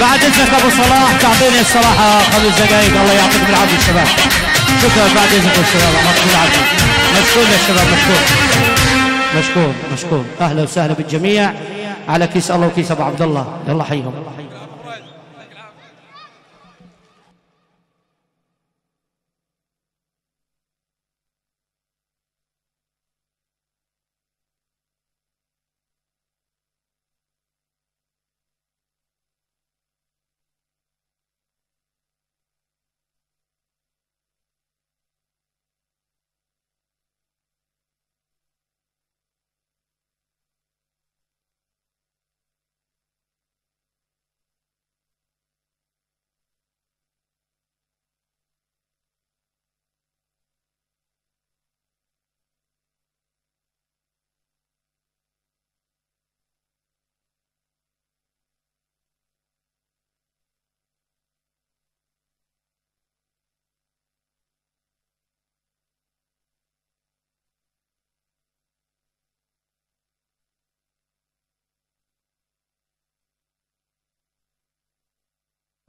بعد إذنك أبو صلاح تعطيني الصراحة خمس دقائق. الله يعطيكم العافية الشباب شكرا. بعد إذنكم الشباب يعطيكم العافية. مشكور يا شباب مشكور. مشكور مشكور. أهلا وسهلا بالجميع. على كيس الله وكيس أبو عبد الله. يلا حيهم.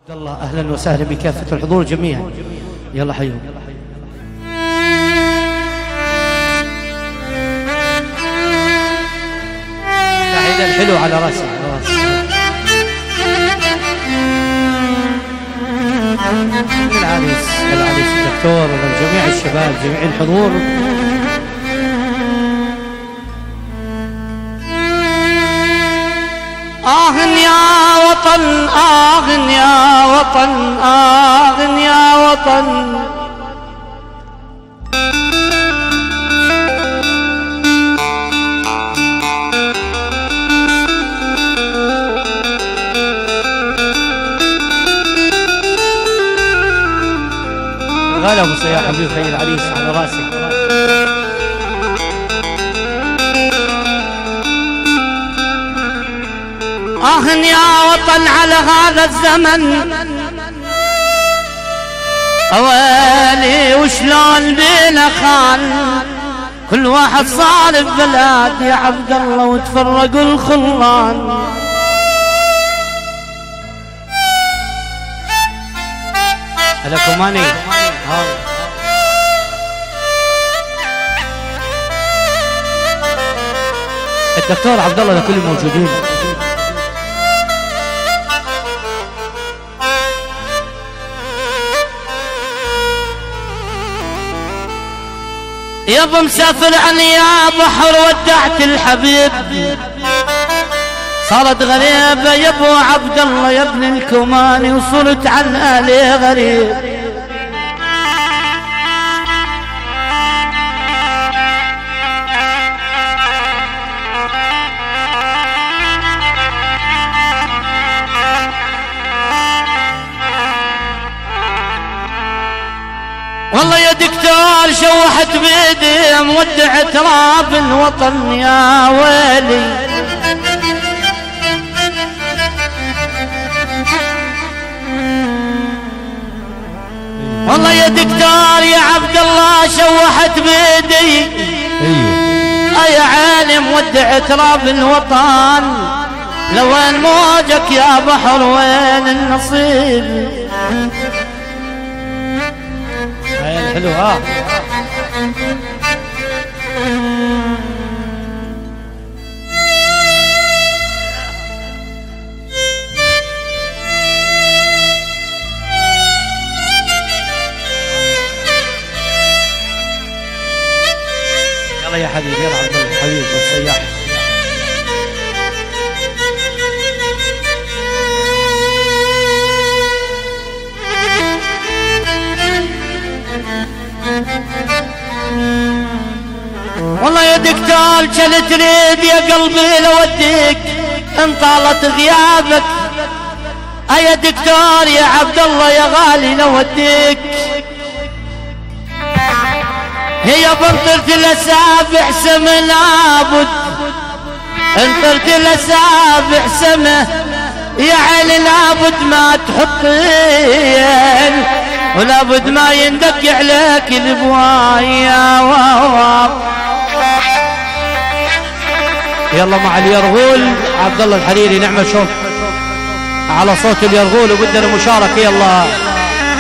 عبد الله أهلا وسهلا بكافة الحضور جميعا. يلا حيهم تحيه الحلو على راسي على راسي. العريس العريس الدكتور جميع الشباب جميع الحضور. آه يا وطن آه يا وطن آه يا وطن. غلا ابو سياح حبيب خليل العريس على راسي آه يا وطن على هذا الزمن. أويلي وشلون بينا خان كل واحد صار ببلاد يا عبد الله وتفرقوا الخلان. هلا كوماني الدكتور عبد الله لكل موجودين يابا مسافر عن يا بحر ودعت الحبيب. صارت غريبة يا ابو عبد الله يا ابن الكماني وصرت عن أهلي غريب. شوحت بيدي مودع تراب الوطن يا ويلي. والله يا دكتور يا عبد الله شوحت بيدي. أيوه. يا عالم ودع تراب الوطن. لوين موجك يا بحر وين النصيب؟ ها. يا حبيبي يلا عبد الله حبيبي السياح. والله يا دكتور كل تريد يا قلبي لوديك ان طالت غيابك. يا دكتور يا عبد الله يا غالي لوديك هي بنطرت الاسابع سما لابد. انطرت الاسابع سما يا عيني لابد ما تحطين. ولابد ما يندق عليك البوايا. يلا مع اليرغول. عبد الله الحريري نعمة شوف. على صوت اليرغول وبدنا المشاركة. يلا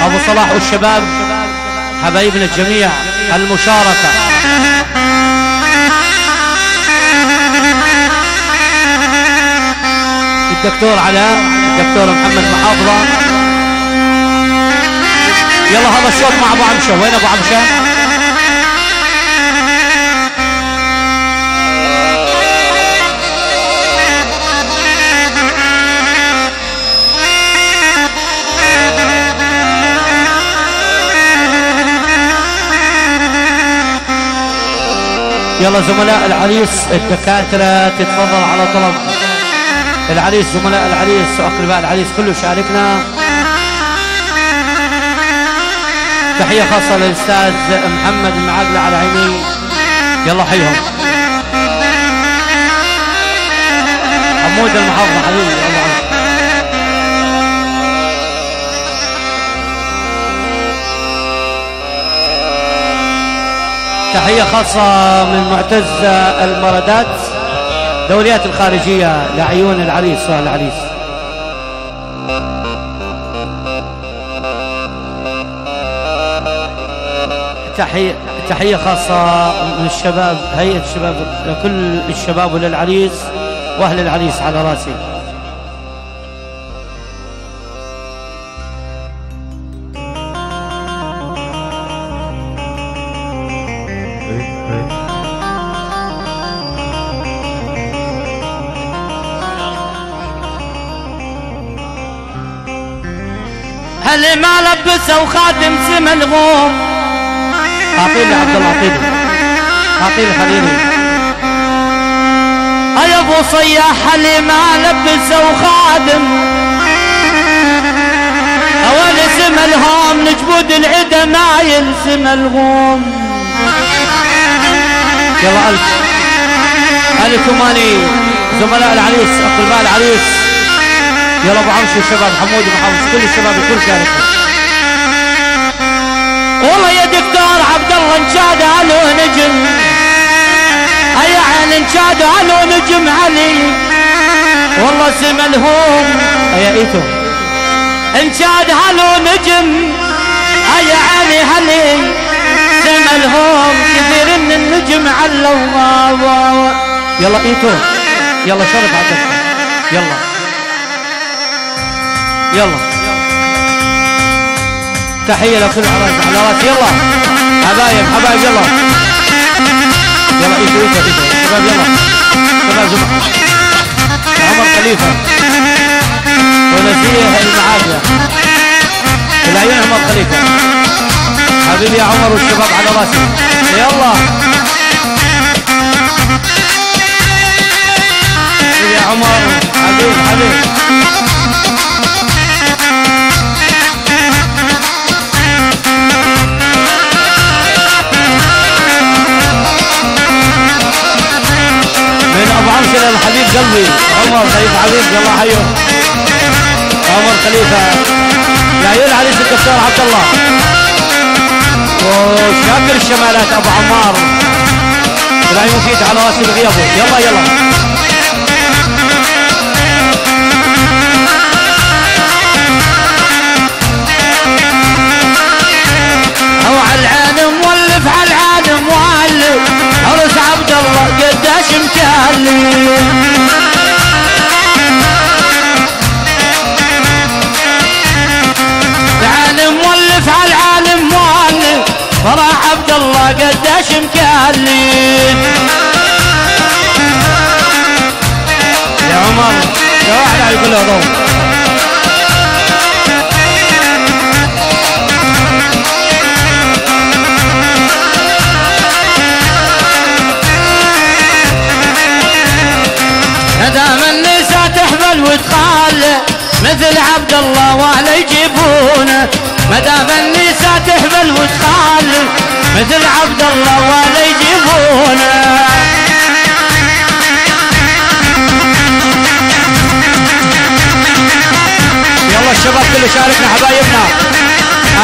أبو صلاح والشباب حبايبنا الجميع المشاركة. الدكتور علاء الدكتور محمد محافظة. يلا هذا الصوت مع أبو عمشة. وين أبو عمشة؟ يلا زملاء العريس الدكاترة تتفضل على طلب. العريس زملاء العريس وأقرباء العريس كله شاركنا. تحية خاصة للأستاذ محمد المعاقلة على عيني. يلا حيهم. حمود المحافظة حبيبي تحية خاصة من معتز المردات دوريات الخارجية لعيون العريس والعريس تحية تحية خاصة من الشباب هيئة الشباب لكل الشباب وللعريس وأهل العريس على راسي. هل ما لبسه وخادم سما الغوم أعطيني عبد الله أعطيني. أعطيني خليلي يا أبو صياح اللي ما لبسه وخادم. أول سم الهوم نجبود العدا ما ينسم الغوم. يلا الف ألف ثماني زملاء العريس اقرباء العريس. يلا أبو عمشو الشباب حمود ومحمد كل الشباب الكل شاركوا والله يا دكتور عبد الله انشاد علو نجم. أي عين انشاد علو نجم علي. والله سما الهوم. يا إيتو. انشاد علو نجم. أي عيني هلي سما الهوم. كثير من النجم علو يلا إيتو. يلا شرف عبدك يلا. يلا. تحية لكل عراس على راس يلا. حبايب حبايب يلا. يلا ايدو ايدو شباب يلا. شباب جمعة. عمر خليفة. ونزيه المعافية. العيون عمر خليفة. حبيبي يا عمر والشباب على راسي يلا. يا عمر. حبيب حبيب. عمشر الحبيب قلبي. عمر خليفة حبيب الله حيه عمر خليفة. يا عيون علي الدكتور عبد الله. وشاكر الشمالات أبو عمار. إبراهيم مفيد على راسي بغيابه. يلا يلا. عبد الله قداش مكالي العالم ولف على العالم مولي فرح عبد الله قداش مكالي يا عمر يا واحد على كل الله واهله يجيبونه ما دام النساء تحمل وتخلى مثل عبد الله واهله يجيبونه يلا الشباب كله شاركنا حبايبنا.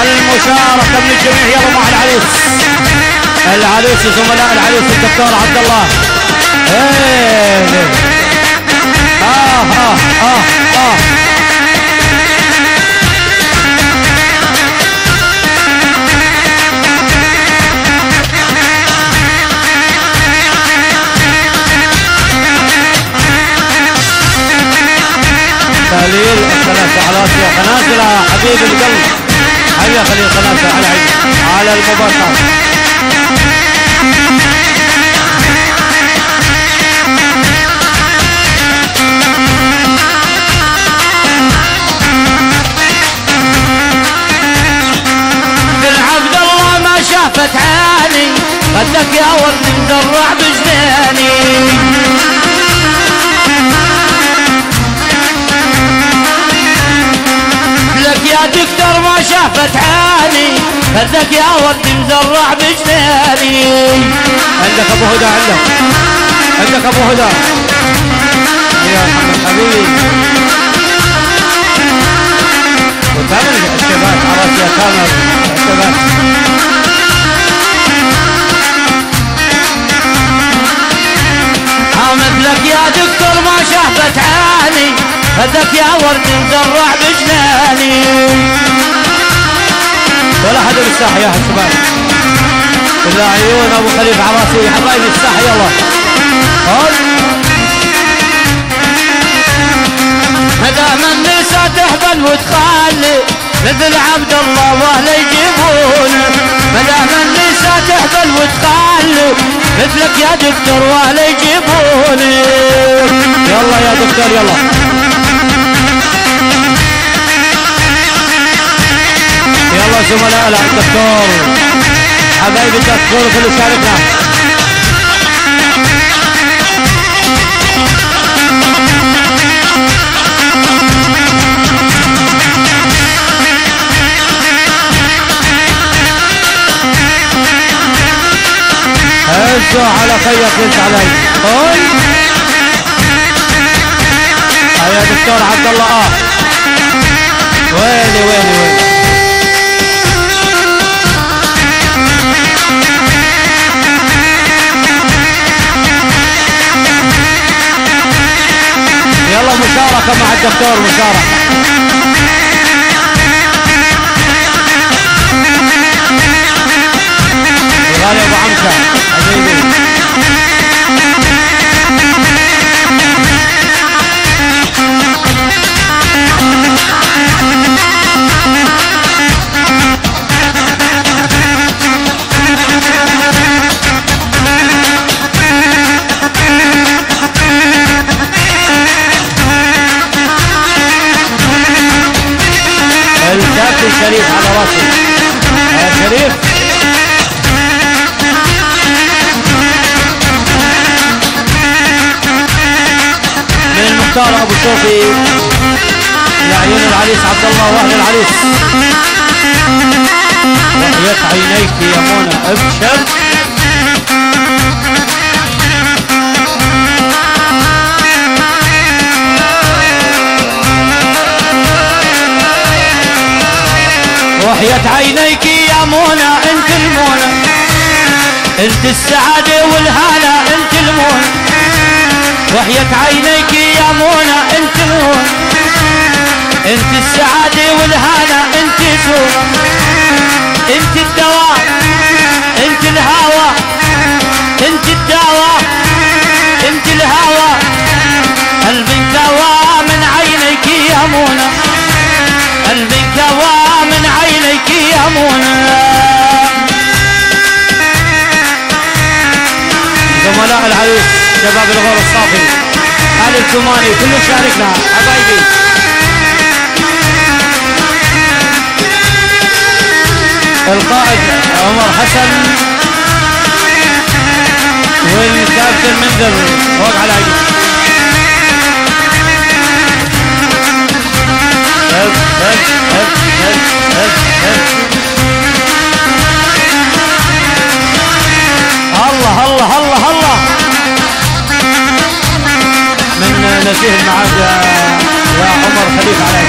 المشاركة من الجميع. يلا مع العريس. العريس زملاء العريس الدكتور عبد الله. إيه. آه آه آه آه. خليل. الخناسة على راسي خناسة يا حبيب القلب. حبيبي خليل خناسة على على ما شافت عيني. خدك يا ورد مزرع بجناني يا دكتور ما شافت عيني خدك يا ورد مزرع بجناني. عندك أبو هدى عندك. عندك أبو هدى. يا محمد حبيبي. وتعمل الشباب عرفت يا كامل الشباب مثلك يا دكتور ما شافت عيني. هذاك يا ورد مزرع بجناني. ولا حدا بالساحة يا شباب إلا عيون أبو خليفة عباسي حبايبي الساحة يلا. هون مدام النساء تحبل وتخلي. مثل عبد الله وأهله يجيبون. مدام النساء تحبل وتخلي. مثلك يا دكتور وأهله يجيبون. يلا يا دكتور يلا. يلا زملاء الدكتور حبايبي الدكتور كله شاركنا. هزوا على خيك انت علي قول يا دكتور عبد الله. آه. ويلي ويلي ويلي. يلا مشاركة مع الدكتور مشاركة. غالي أبو عمشة. حبيبي شريف على راسي يا شريف من المختار أبو شوفي لعيون العريس عبد الله وأهل العريس. وحياة عينيك يا منى أبشر. وحياة عينيك يا منى انت المنى انت السعادة والهنا انت المنى وحياة عينيك يا منى انت المنى انت السعادة والهنا انت سوى انت الدواء انت الهوى. انت الدواء انت الهوى. منى زملاء العريس شباب الغور الصافي. علي الكماني كله شاركنا. حبايبي. القائد عمر حسن. والكابتن منذر فوق على عيني الله الله الله الله من نزيه المعاد يا يا عمر خليفه علي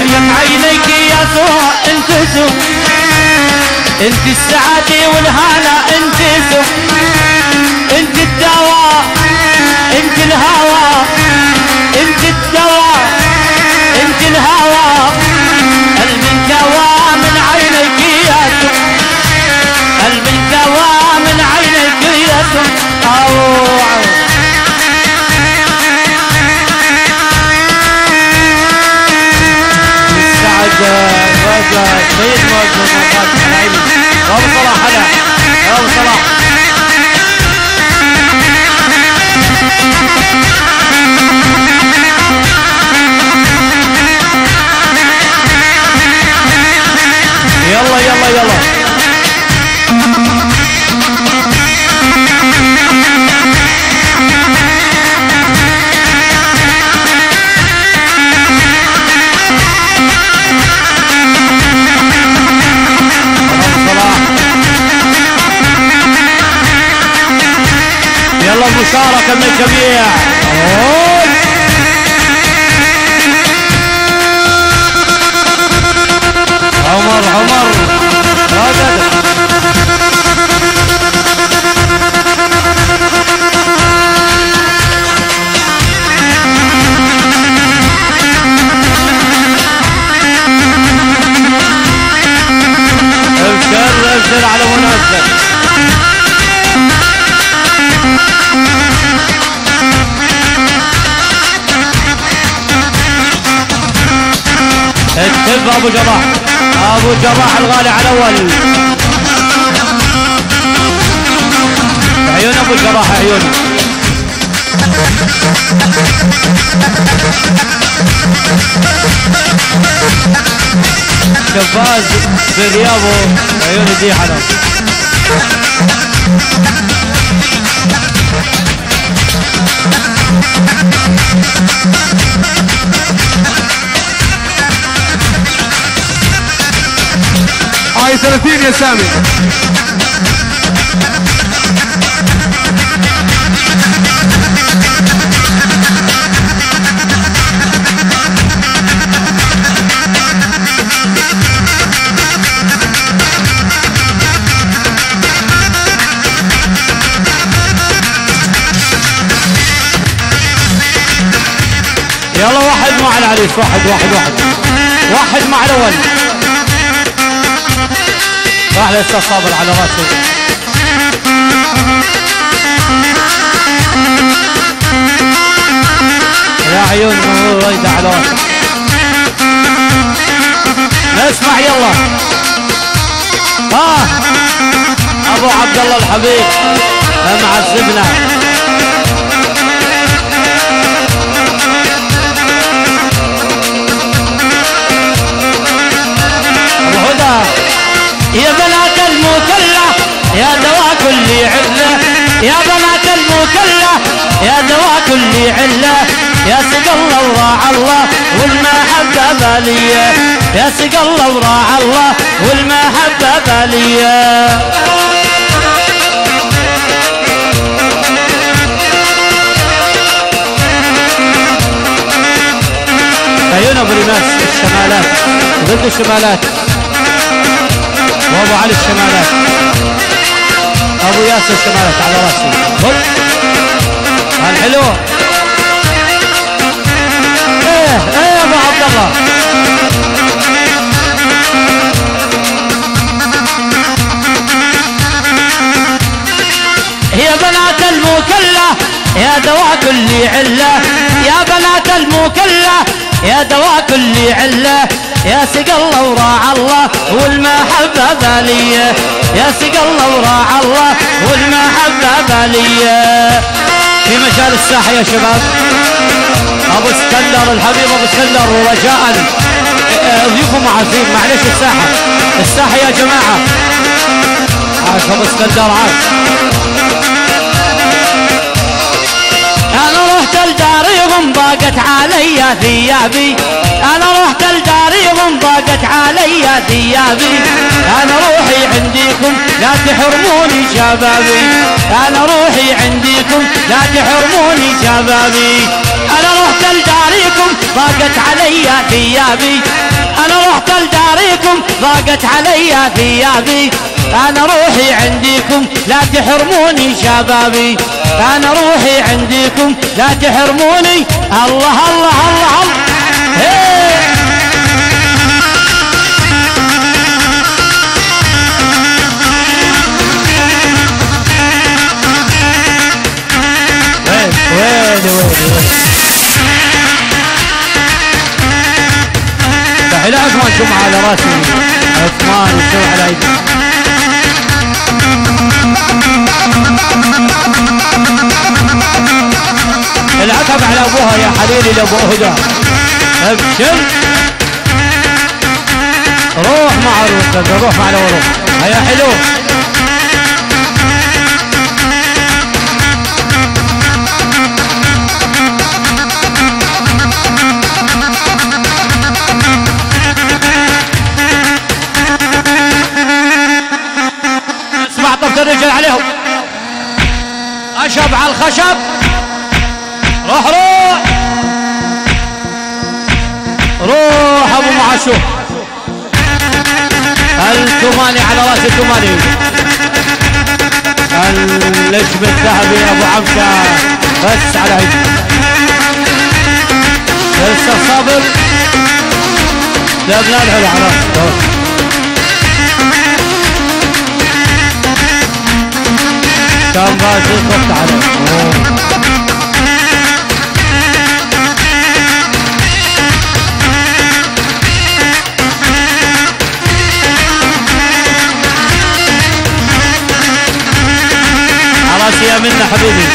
هي عينيك يا سوء انت سوء انت السعادة والهنا انت سوء انت الدواء السعد رجع سيد موجود مقاط العلم ابو صلاح هلا. ابو صلاح. يلا مشاركة من الجميع. ابو جراح الغالي على اول عيون ابو جراح عيوني شفاز برياضه عيوني دي حلو 30 يا سامي. يلا واحد مع العريس واحد واحد واحد. واحد مع الأول. راح للاستاذ صابر على راسه. يا عيون ريدة على راسه. نسمع يلا. ها أبو عبد الله الحبيب معذبنا علة يا سق الله وراع الله والمحبة بالية. يا سق الله وراع الله والمحبة بالية. عيون أبو رماس الشمالات. ضد الشمالات. وابو علي الشمالات. أبو ياسر الشمالات على راسي. الحلو. إيه إيه يا أبو عبد الله. يا بنات المكلة يا دواء كل علة. يا بنات المكلة يا دواء كل علة. يا سق الله وراع الله والمحبة بالية يا سق الله وراع الله والمحبة بالية في مجال الساحة يا شباب. أبو اسكندر الحبيب أبو اسكندر ورجاء ضيوفهم عارفين. معلش الساحة. الساحة يا جماعة. عاش أبو اسكندر عاش. أنا رحت لداريهم ضاقت علي ثيابي. أنا رحت لداريهم ضاقت علي ثيابي. أنا روحي عندكم لا تحرموني شبابي. أنا روحي عندكم لا تحرموني شبابي. أنا رحت لداريكم ضاقت علي ثيابي. أنا رحت لداريكم ضاقت علي ثيابي. أنا روحي عندكم لا تحرموني شبابي. أنا روحي عندكم لا تحرموني. الله الله الله الله. هي. وين وين تحية عثمان جمعة على راسي. عثمان يسوي على إيدي. العتب على أبوها يا حليلي لابو هدى. أبشر. روح مع الوسط روح مع هيا حلو. خشب على الخشب. روح روح. روح أبو معشوق. التوماني على رأس التوماني النجم الذهبي أبو عمشه بس على لسه صابر. لابناء الحلو على رأسه. كان غازي يا منا حبيبي.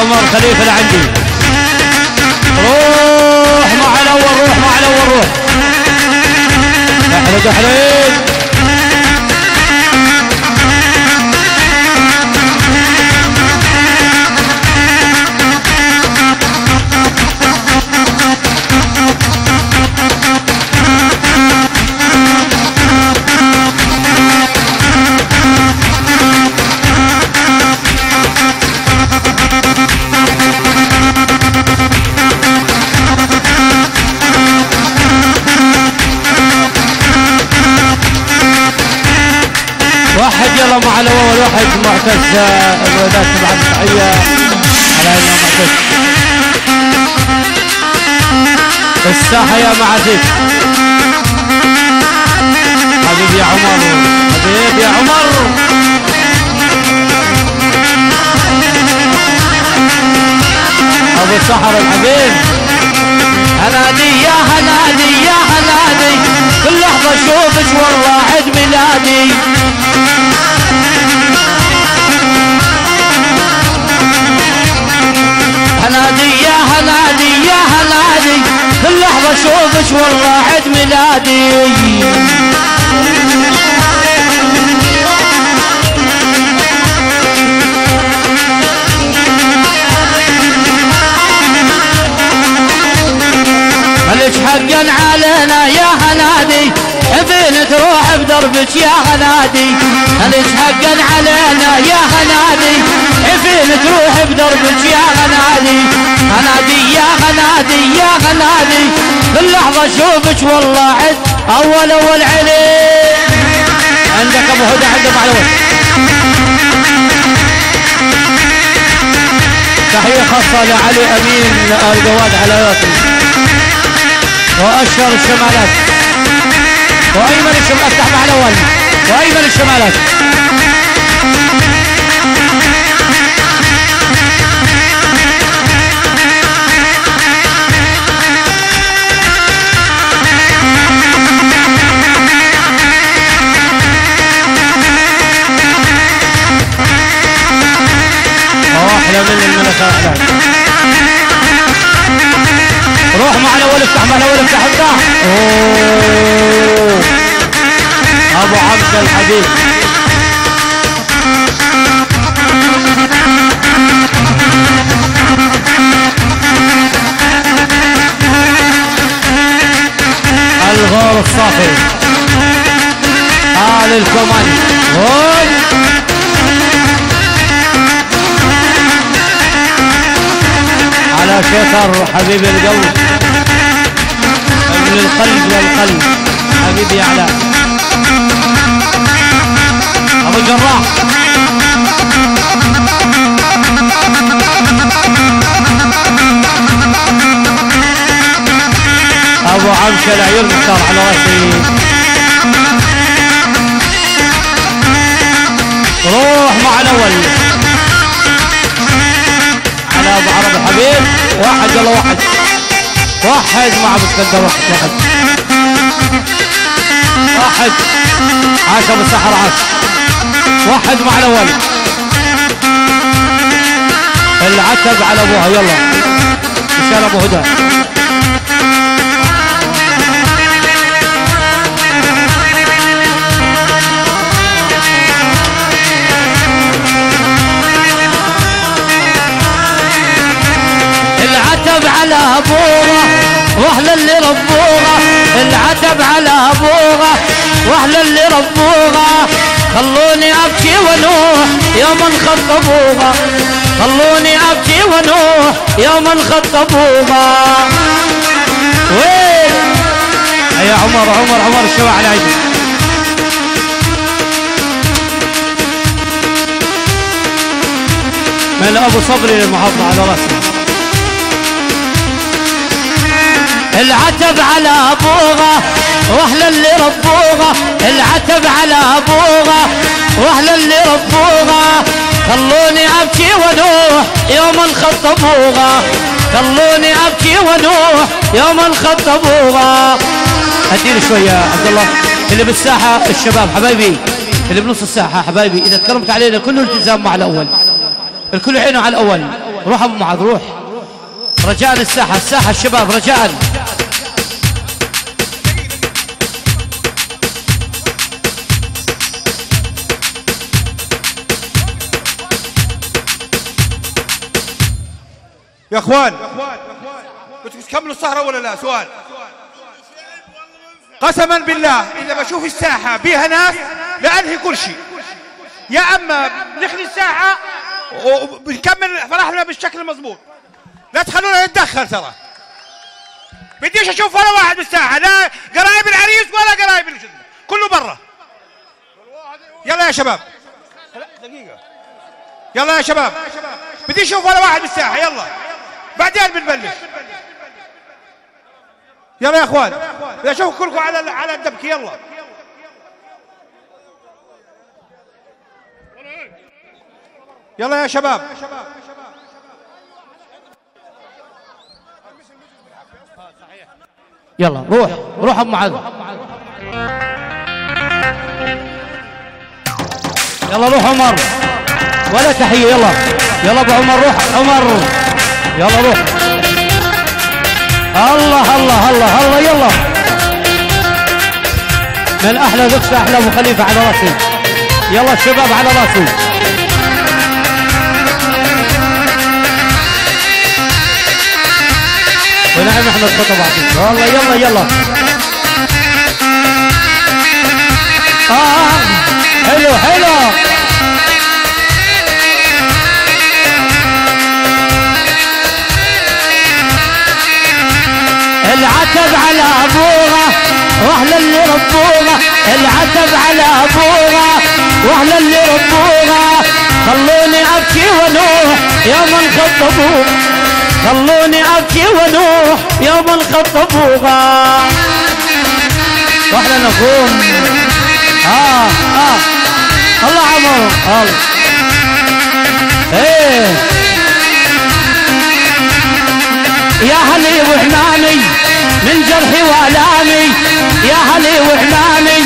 عمر خليفة اللي عندي. روح مع الأول روح مع الأول روح. احرد احرد معتز الوداد بعد تحيه على معتز الساحة يا معزيز حبيبي يا عمر. حبيبي يا عمر. أبو سحر الحبيب. هنادي يا هنادي يا هنادي. كل لحظه اشوفك والله عيد ميلادي. في اللحظة شوفش والله عيد ميلادي. ملك حقا علينا يا هنادي؟ تروح بدربك يا هنادي ليش حقا علينا يا هنادي فين تروح بدربك يا هنادي هنادي يا هنادي يا هنادي باللحظة اشوفك والله عد أول أول علي عندك أبو هدى عندك معلومات تحية خاصة لعلي أمين آل جواد على ياسر وأشهر الشمالات. وأيمن الشمالات أفتح مع الأول. وأيمن الشمالات. أحلى من روح مع الأول افتح الأول افتح افتح أوه. أبو عبد الحبيب. الغور الصافي. آل الكمان هوي على شكر حبيب القلب القلب والقلب حبيبي علاء أبو الجراح. أبو عمشة العيون مختار على راسي. روح مع الأول. على أبو عرب الحبيب. واحد يلا واحد. واحد مع ابو اسكندر واحد واحد. عاش ابو السحر عاش واحد مع الأول العتب على أبوها. يلا. إن شاء الله أبو هدى. العتب على أبوها. واهل اللي ربوها العتب على ابوها واهل اللي ربوها خلوني ابكي ونوح يوم خطبوها خلوني ابكي ونوح يوم خطبوها وين؟ يا عمر عمر عمر الشوع على عيني؟ من أبو صبري للمحافظة على رأسي. العتب على ابوها واهل اللي ربوها العتب على ابوها واهل اللي ربوها خلوني أبكي ونوح يوم خطبوها خلوني أبكي ونوح يوم خطبوها أديني شوية عبد الله. اللي بالساحة الشباب حبايبي. اللي بنص الساحة حبايبي. إذا تكرمت علينا كله التزام مع الأول. الكل عينه على الأول. روح أبو معاذ روح. رجاء الساحه الساحة الشباب رجاء. يا اخوان تكملوا السهرة ولا لا؟ سؤال. قسما بالله إذا بشوف الساحة بيها ناس لانهي كل شيء. يا أما نخلي الساحة وبنكمل فرحنا بالشكل المضبوط. لا تخلونا نتدخل ترى. بديش أشوف ولا واحد بالساحة لا قرايب العريس ولا قرايب كله برا. يلا يا شباب. دقيقة يلا يا شباب. بدي أشوف ولا واحد بالساحة يلا. بعدين بنبلش. يلا يا اخوان. بدي أشوف كلكم على على الدبكة يلا. يلا يا شباب. يلا روح روح ابو معاذ يلا روح عمر. ولا تحية يلا. يلا أبو عمر روح عمر. يلا روح الله الله الله الله يلا. من أحلى ذكس أحلى أبو خليفة على رأسي. يلا الشباب على رأسي. ونعم احمد خطب بعدين والله يلا يلا. آه حلو حلو. العتب على أبوها وأهل اللي ربوها. العتب على أبوها وأهل اللي ربوها. خلوني أبكي ونوح يوم انخطبوها خلوني أبكي ونوح يوم انخطبوها وإحنا نقوم آه آه. الله عمره الله إيه. يا هلي وحمامي من جرحي وألامي يا هلي وحمامي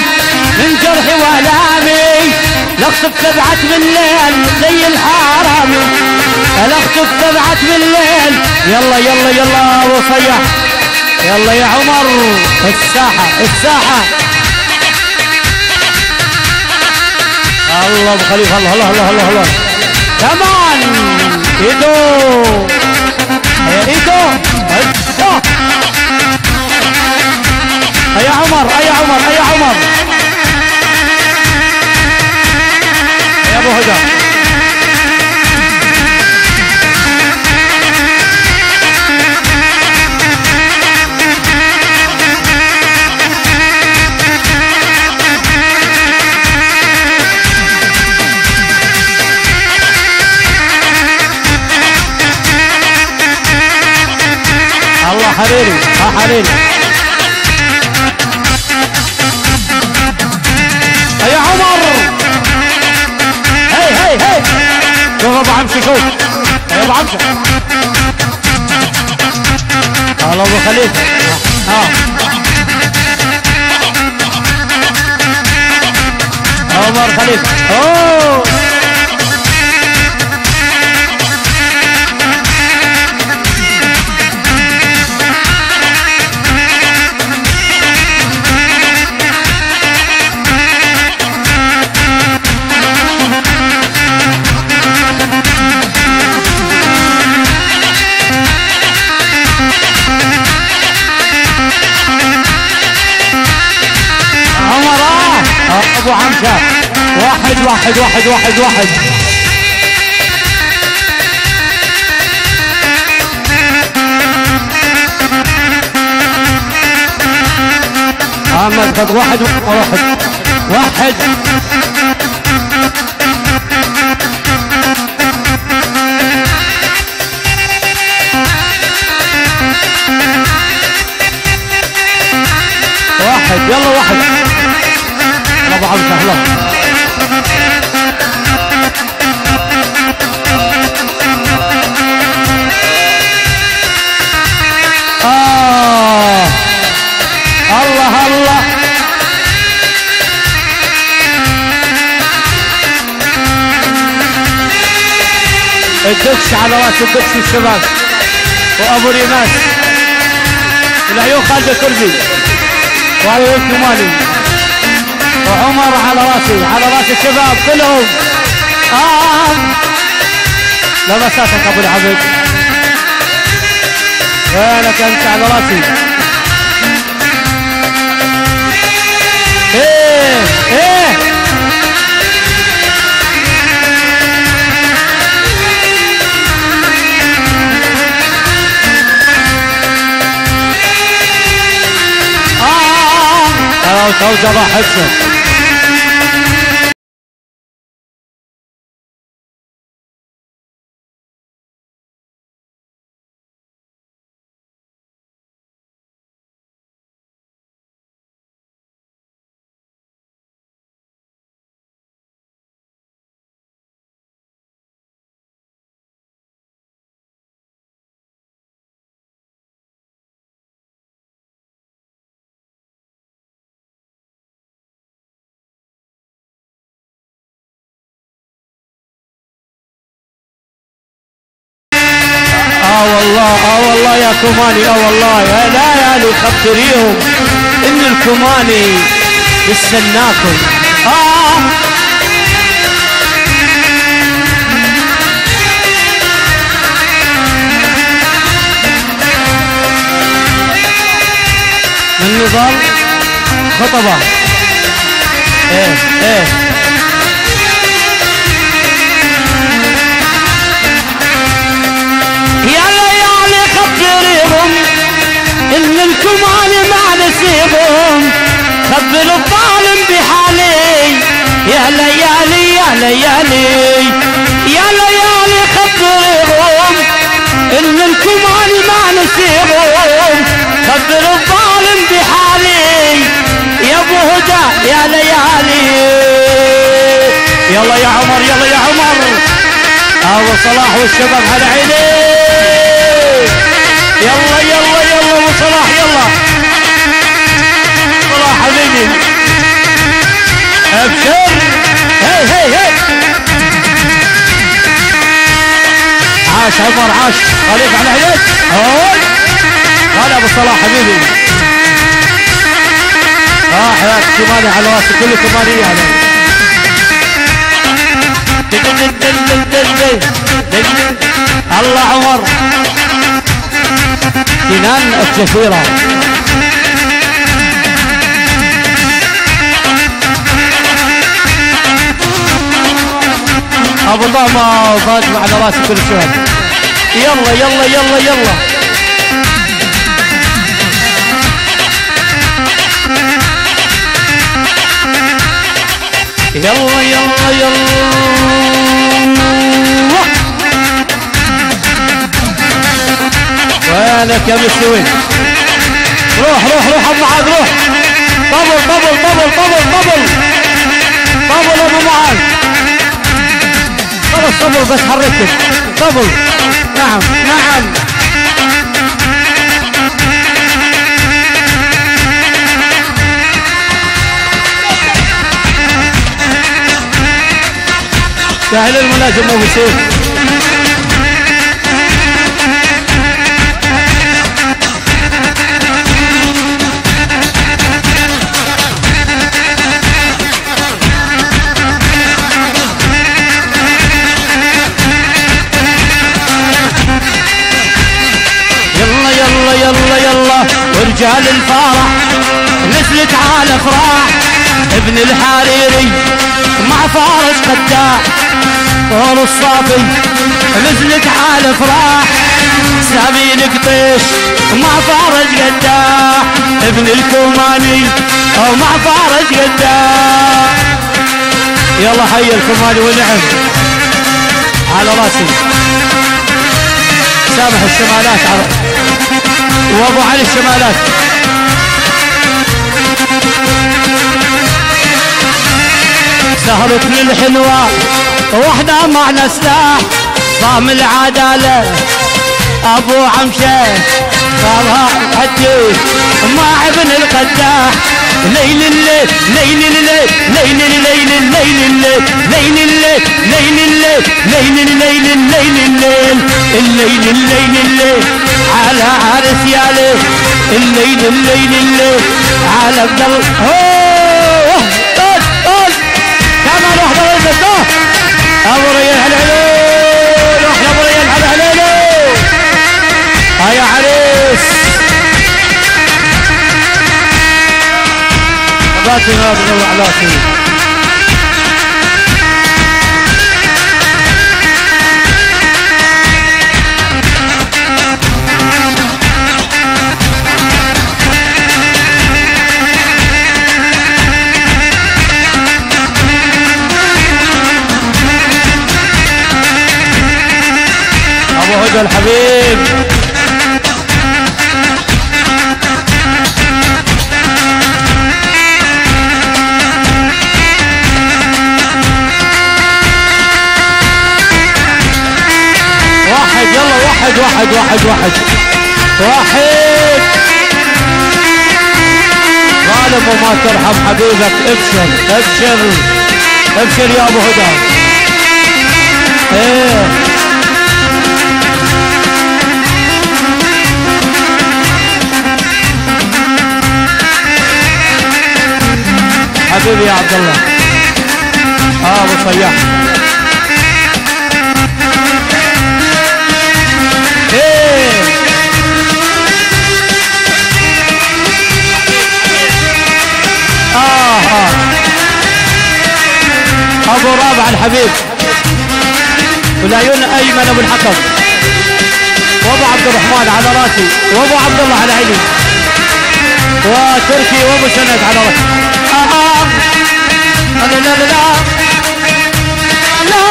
من جرحي وألامي الاخطب تبعت بالليل زي الحرامي. الاخطب تبعت بالليل يلا يلا يلا أبو صيح يلا يا عمر الساحة الساحة. الله أبو خليفة الله الله الله الله الله. كمان إيدو. إيدو. إيدو. يا عمر يا عمر يا عمر. يا أبو هدى الله حريري ها حريري عمشي شوف ابو عمشي. الله أبو خليفه ها. عمر خليفه أوه. واحد واحد واحد واحد واحد. خد واحد واحد واحد. واحد. يلا واحد. أبو عبد الله الدكش على رأس الدكش الشباب. وأبو ريماس. العيون خالد الكربي وهذا الكمالي وعمر على رأسي. على رأس الشباب كلهم. آه. لمساتك أبو العبد وينك أنت على رأسي. آه توجه حسن يا كوماني؟ آه والله يا لا يا لي خبريهم إن الكوماني يستناكم. آه. من نضال خطبة. إيه إيه. ليالي يا ليالي يا ليالي خبريهم ان الكمال ما نسيبهم خبر الظالم بحالي يا أبو هدى يا ليالي. يلا يا عمر يلا يا عمر. ابو صلاح والشباب على عيني يلا يلا عاش عمر عاش. خليك على هون. هلا أبو صلاح حبيبي. آه حياتك كمالي على رأسي كله كمالية علي الله عمر. سنان الجزيرة. أبو ضامة فاطمة على رأسي كل شوي. يلا يلا يلا يلا. يلا يلا يلا. وينك يا مستوي روح روح روح أبو معاذ روح. طبل طبل طبل طبل طبل طبل أبو معاذ. خلاص طبل بس حركت طبل نعم نعم. سهل الملازم أبو سيف. ورجال الفرح نزلت على افراح. ابن الحريري مع فارس قداح. طول الصافي نزلت على افراح. سامي قطيش مع فارس قداح. ابن الكوماني مع فارس قداح. يلا حي الكوماني ونعم على راسي. سامح الشمالات على وابو علي الشمالات. سهرت للحلوة واحدة معنا سلاح صام العدالة. أبو عمشة. صارها حديث مع ابن القداح. ليل الليل ليل الليل ليل الليل ليل الليل ليل الليل ليل الليل ليل الليل الليل الليل الليل الليل الليل على عرس يا ليل الليل الليل الليل على الله اوه طول طول كمان واحدة ابو يا ابو ريان على عليه هيا عريس بغوا على سيدي أبو هدى الحبيب. واحد واحد واحد. واحد. غالب وما ترحم حبيبك. ابشر ابشر ابشر يا أبو هدى. إيه. حبيبي يا عبد الله آه أبو صياح. أبو رابع الحبيب. والعيون أيمن أبو الحكم. وأبو عبد الرحمن على رأسي. وأبو عبد الله على عيني. وتركي وأبو سند على رأسي. آه آه. لا لا لا. لا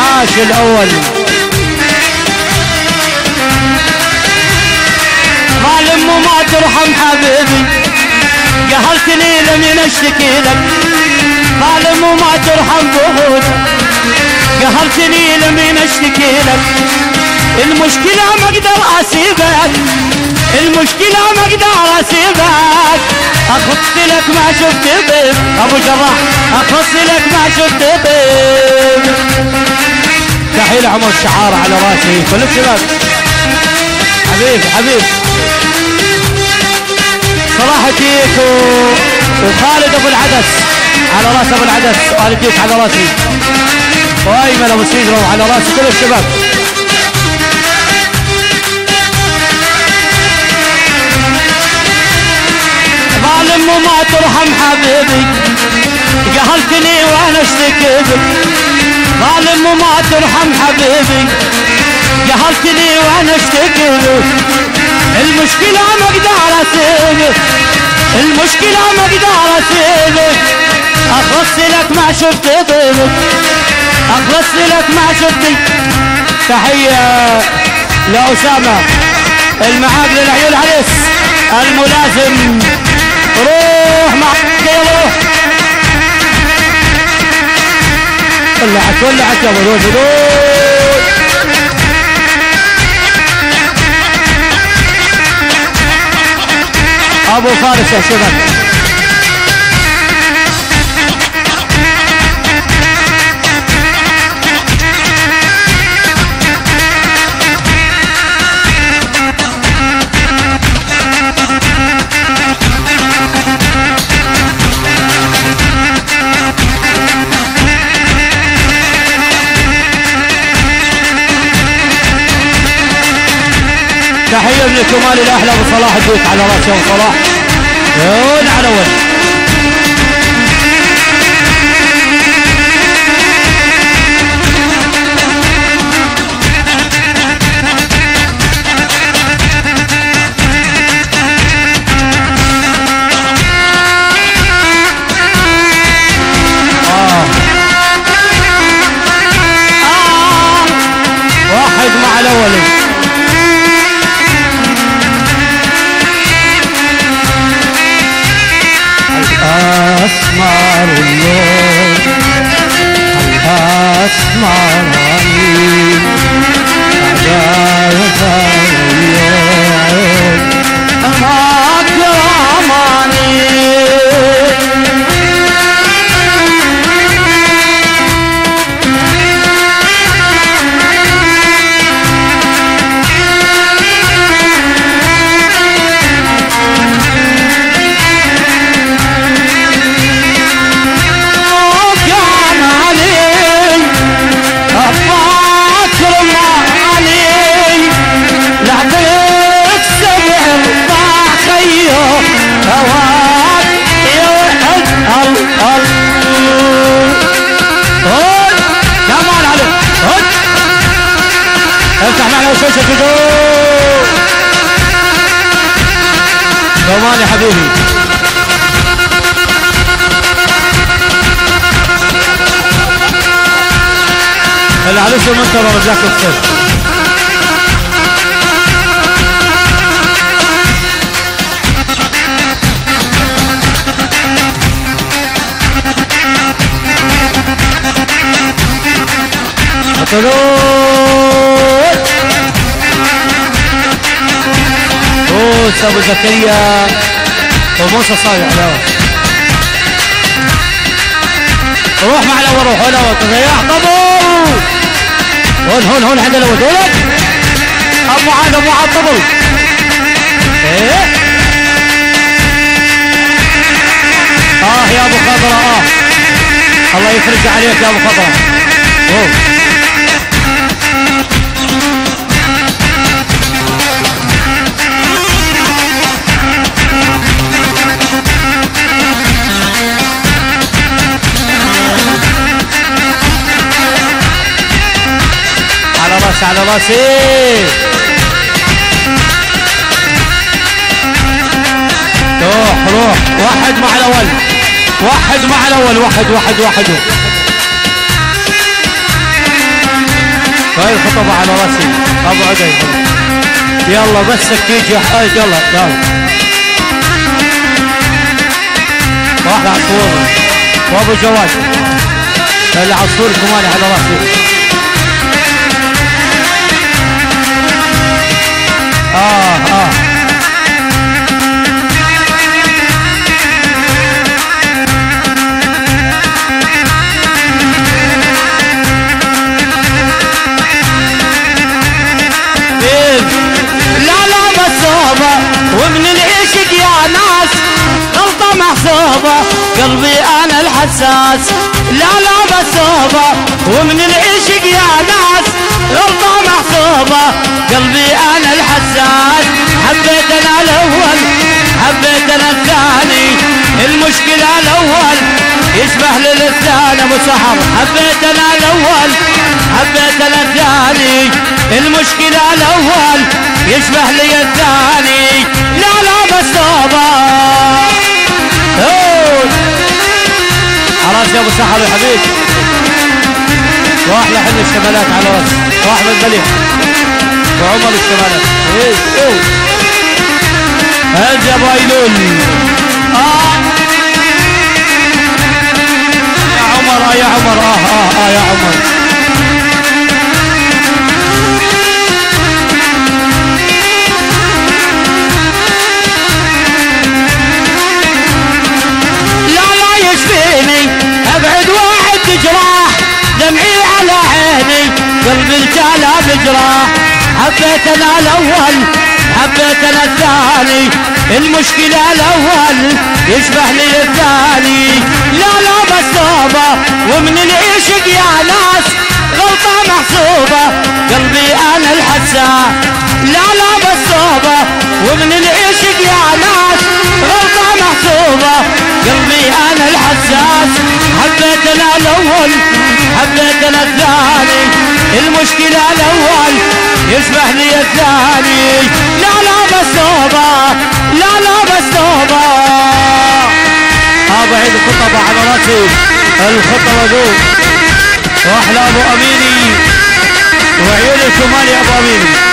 عاش الأول. ظالم وما ترحم حبيبي. قهرتني لمن اشتكي لك ظالم وما ترحم بغوث قهرتني لمن اشتكي لك المشكلة ما أقدر أسيبك. المشكلة ما أقدر أسيبك. اخص لك ما شفت بيب أبو جراح اخص لك ما شفت بيب تحية لعمر الشعار على راسي. كل الشباب. حبيب حبيب. صلاح الديك و... وخالد أبو العدس على رأس أبو العدس. وخالد الديك على رأسي؟ وايمن ابو سيدرو على رأس كل الشباب. ظالم وما ترحم حبيبي. قهرتني وأنا أشتكي بك ظالم وما ترحم حبيبي. قهرتني وأنا أشتكي بك المشكلة ما أقدر اسيبك المشكلة ما أقدر اسيبك اخلص لك ما شفت طيبك اخلص لك ما شفت. تحية لأسامة المعاق للعيون عريس الملازم. روح مع روح ولعت ولعت يا ولود ولود ابو فارس يا شباب تحية من كمال الأحلى أبو صلاح الديك على رأس أبو صلاح. يون على أول الأسمر العروس المنتظر رجعك الخير حلول روس ابو زكريا وموسى صالح لا روح مع الأول روح الأول يا طبل هون هون هون عند الأول ولد أبو عاد أبو عاد طبل. إيه. آه يا أبو خضرة آه الله يفرج عليك يا أبو خضرة أوه. راسي على راسي. روح روح. واحد مع الأول. واحد مع الأول. واحد واحد واحد. طيب خطبة على راسي. أبو عدي. يلا بس تيجي حاج. يلا يلا. واحد عصفور. وأبو جواد. العصفور كمان على راسي. قلبي أنا الحساس لا لا مصوبة ومن العشق يا ناس غلطة محسوبة. قلبي أنا الحساس حبيت أنا الأول حبيت أنا الثاني. المشكلة الأول يشبه للثاني أبو سحر. حبيت أنا الأول حبيت أنا الثاني. المشكلة الأول يشبه لي الثاني. لا لا بس خلاص يا أبو سحر يا حبيبي واحلى حل الشمالات على راسي واحمد مليح وعمر الشمالات. إيه إيه. يا ابو ايلول آه. يا عمر آه يا عمر. آه آه آه يا عمر. الجالة بجراح حبيت أنا الأول حبيت أنا الثاني. المشكلة الأول يشبه لي الثاني. لا لا بس توبة ومن العشق يا ناس غلطة محسوبة. قلبي أنا الحساس لا لا بس توبة ومن العشق يا ناس غلطة محسوبة. قلبي أنا الحساس حبيت أنا الأول حبيت أنا الثاني. المشكلة الأول يشبه لي الثاني. لا لا بس توبة لا لا بس توبة. ابو عيد الخطبة على رأسي الخطبة ذوق واحلى ابو أميني وعيون الكمال يا أبو أميني.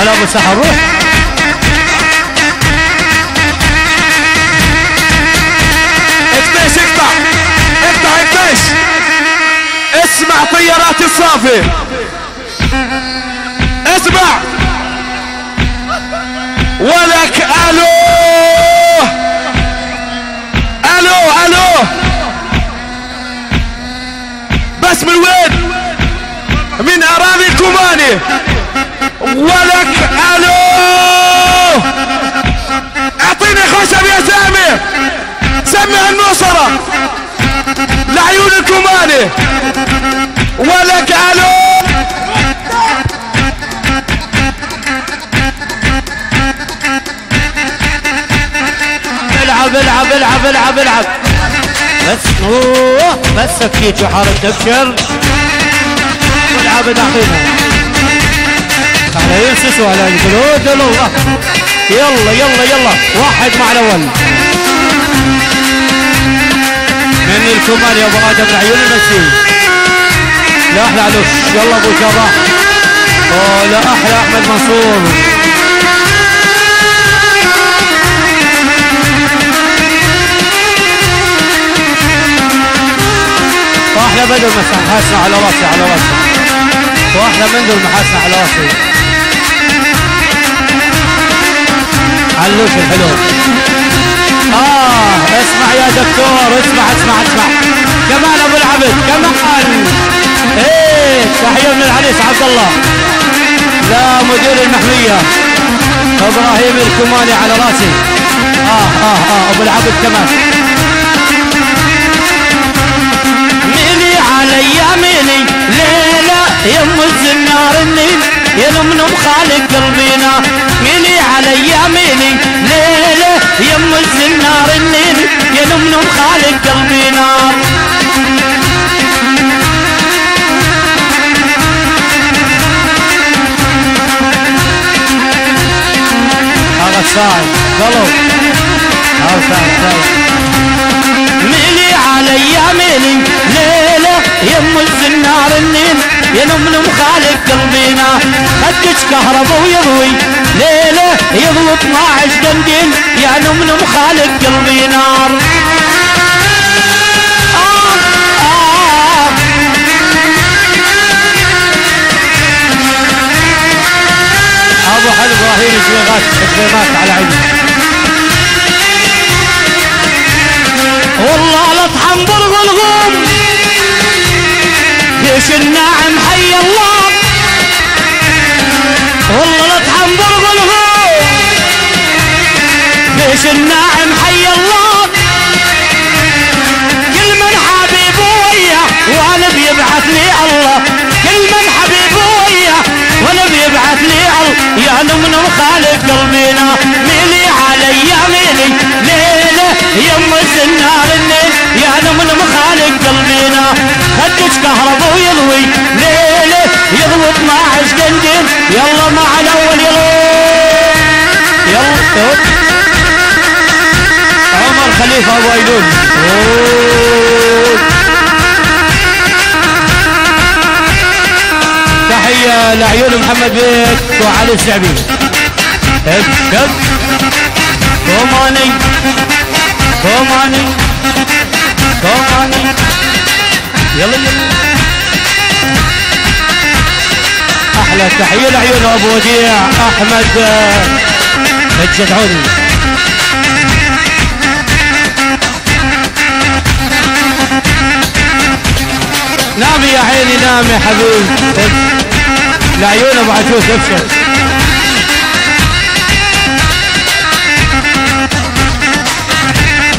هلا أبو سحر. روح. اكبش اقطع اقطع اكبش اسمع طيارات الصافي. لعيون الكوماني ولك ألو العب العب العب العب العب. بس أوه بس سكيت وحارة تبشر والعب داخلها. على ينسس وعلى الجلود الله يلا يلا يلا. واحد مع الأول. من الكمان يا أبو آدم العيون المسي. لا أحلى علوش. يلا أبو جراح أوه لا أحلى أحمد منصور. واحلى بدر محاسنة على راسي على راسي. واحلى منذر محاسنة على راسي. علوش الحلو. آه. اسمع يا دكتور اسمع اسمع اسمع. كمان أبو العبد كمان. إيه تحية من العريس عبد الله. لا مدير المحمية. إبراهيم الكماني على راسي. آه آه آه أبو العبد كمان. على يميني ليلة يم الزنار النيل ينمنم خالق قلبينا ميني على يميني ليلة يم الزنار النيل ينمنم خالق قلبينا هذا صاعد قلب هذا صاعد ميلي علي ليلة يم الزنار النيل ينمنم خالق قلبينا. خدك كهربا ويضوي ليلة يضوي 12 قنديل يا نمنم خالق قلبي نار أبو حلب إبراهيم زويغات الزيغات على عيني. والله لا تحنبر بالغوم ليش الناعم حي الله. والله لا تحنبر بالغوم ليش الناعم حي الله؟ كل من حبيب وياه وأنا بيبعث لي الله. كل من حبيب وياه وأنا بيبعث لي الله. يا نمن خالق قلبينا ميلي علي ميلي. ليله يم الزنار الليل يا نمن خالق قلبينا خدك كهربا ويضوي ليلة يضوي 12 قنديل يلا مع الأول يلا يلا. عمر خليفة أبو ايلول. تحية لعيون محمد بيك وعلي الشعبي هب هب كوماني يلا يلا أحلى تحية لعيون ابو وديع احمد آه، الجدعوني نامي يا عيني نامي حبيبي العيون ابو عجوز ابشر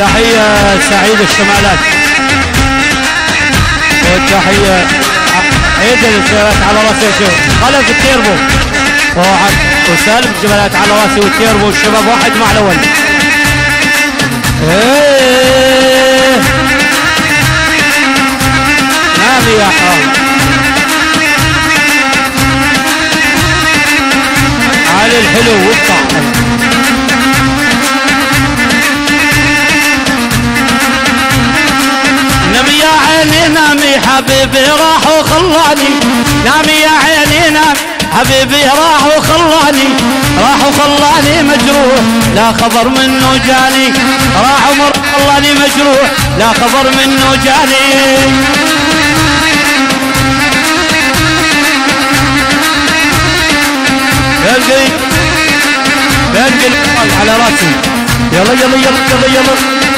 تحية سعيد الشمالات. وتحية عيد السيارات على راسي شوف خلف التيربو. وعد وسالم الجمالات على راسي والتيربو. والشباب واحد مع الأول. إيه. نامي يا حرام. علي الحلو والطعم عيني نامي حبيبي راح وخلاني. نامي يا عيني نام. حبيبي راح وخلاني. راح وخلاني مجروح. لا خبر منه جاني. راح ومر خلاني مجروح. لا خبر منه جاني. يلقي القلب على راسي. يلا يلا يلا يلا يلا.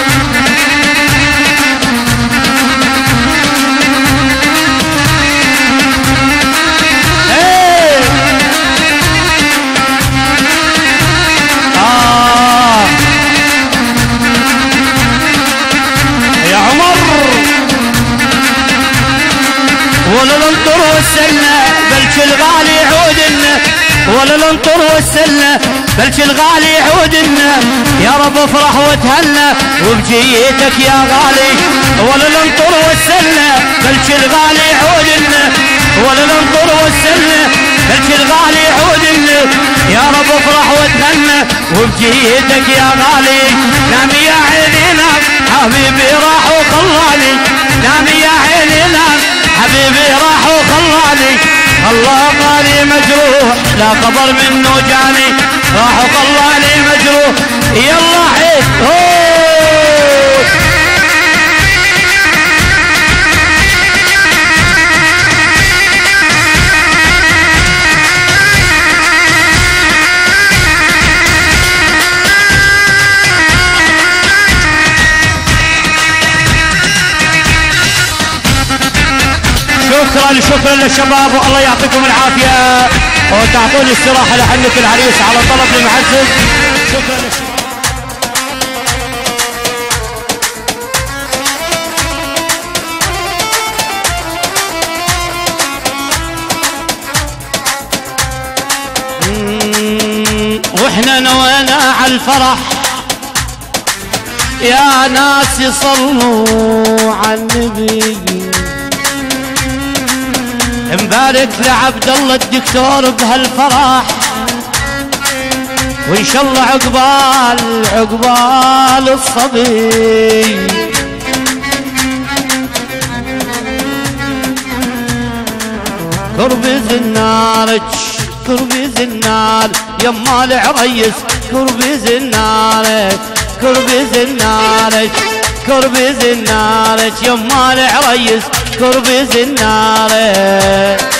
ولا ننطر والسنة بل الغالي يعودنا يا رب افرح وتهنى وبجيتك يا غالي. ولا ننطر والسنة بل الغالي يعودنا ولا ننطر والسنة بل الغالي يعودنا يا رب افرح وتهنى وبجيتك يا غالي. نام يا عيني نام حبيبي راح وخلاني نام يا عيني نام حبيبي راح وخلاني الله قالي مجروح لا خبر منه جاني راح وخلاني مجروح يلا عيد طبعا شكرا للشباب والله يعطيكم العافية. وتعطوني استراحه لحنه العريس على طلب المعزز شكرا للشباب. وإحنا نوينا على الفرح. يا ناس صلوا على النبي. مبارك لعبد الله الدكتور بهالفرح. وإن شاء الله عقبال عقبال الصبي. قرب زنارك قرب زنار يما العريس قرب زنارك قرب زنارك قرب زنارك يما العريس زنارك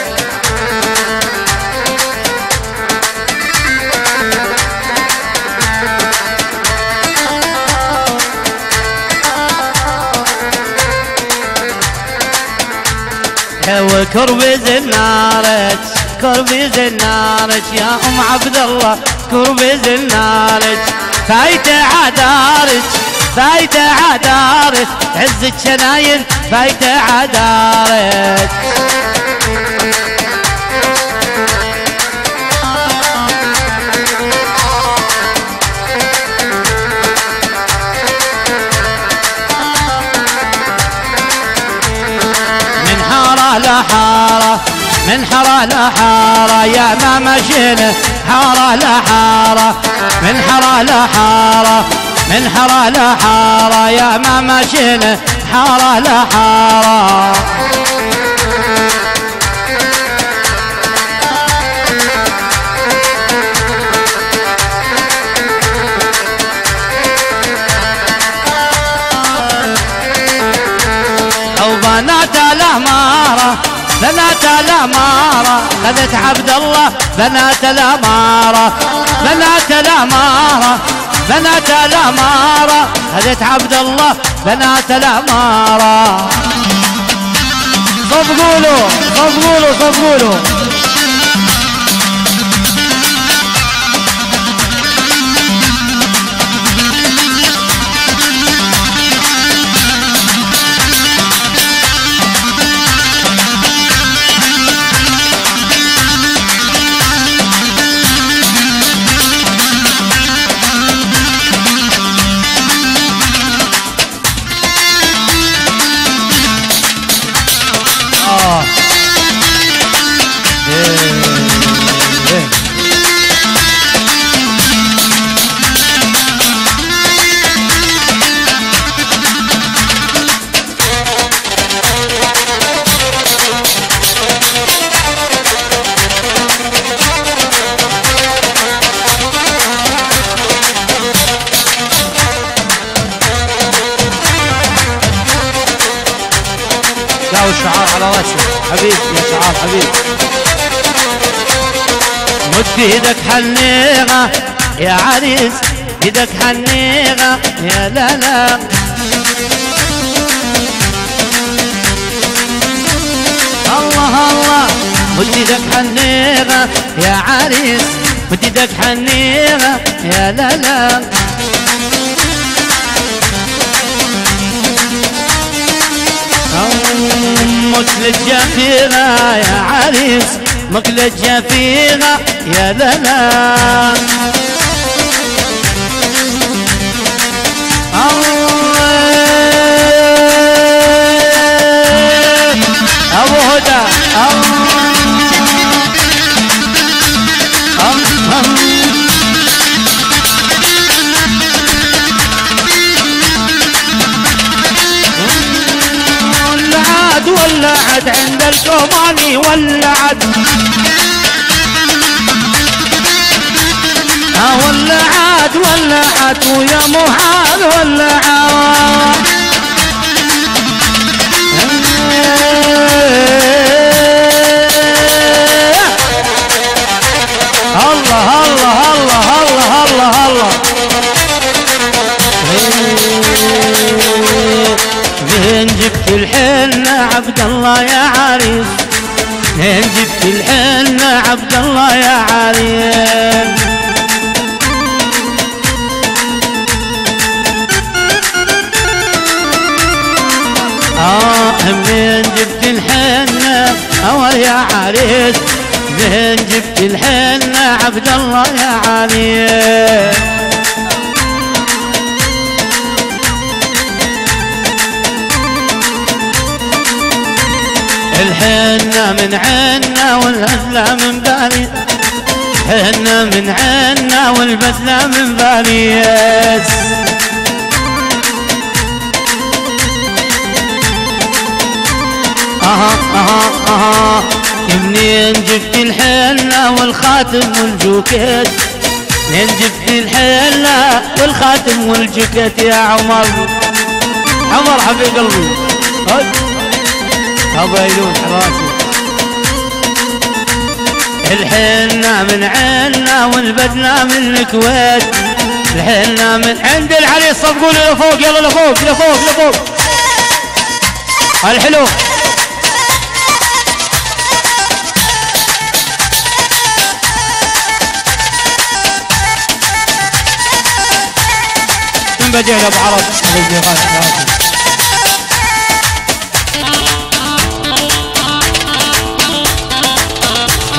وكرب زنارك كرب زنارك يا أم عبد الله كرب زنارك فايتة عدارك. فايته عدارك عز الشناين فايته عدارك من حارة لحارة من حارة لحارة يا ما مشينا حارة لحارة من حارة لحارة. من حارة لحارة يا ما مشينا حارة لحارة أو بنات الأمارة بنات الأمارة خذت عبد الله بنات الأمارة بنات الأمارة. بنات الأمارة خذت عبد الله بنات الأمارة. صف قولوا صف قولوا صف قولوا. مد إيدك حنيغة يا عريس إيدك حنيغة يا لا لا. الله الله مد إيدك حنيغة يا عريس مد إيدك حنيغة يا لا لا. مكلة جفيرة يا عريس مكلة جفيرة يا لا أبو هدى ولعت الكوماني ولعت. آه ولعت ولعت ويا محال ولعت. الله الحنة عبد الله يا عريس. من جبت الحنة عبد الله يا عريس. آه من جبت الحنة أول يا عريس. من جبت الحنة عبد الله يا علي الحنة من عنا والهزلة من بالي. حنة من عنا والبذلة من بالي. أها أها أها. منين جبت الحنة والخاتم والجوكيت؟ منين جبت الحنة والخاتم والجوكيت يا عمر؟ عمر حبيب قلبي. ابو ايلون حراسي الحنة من عنا والبدلة من الكويت. الحنة من عند العريس صفقوا لفوق يلا لفوق لفوق لفوق الحلو. من ابو عرب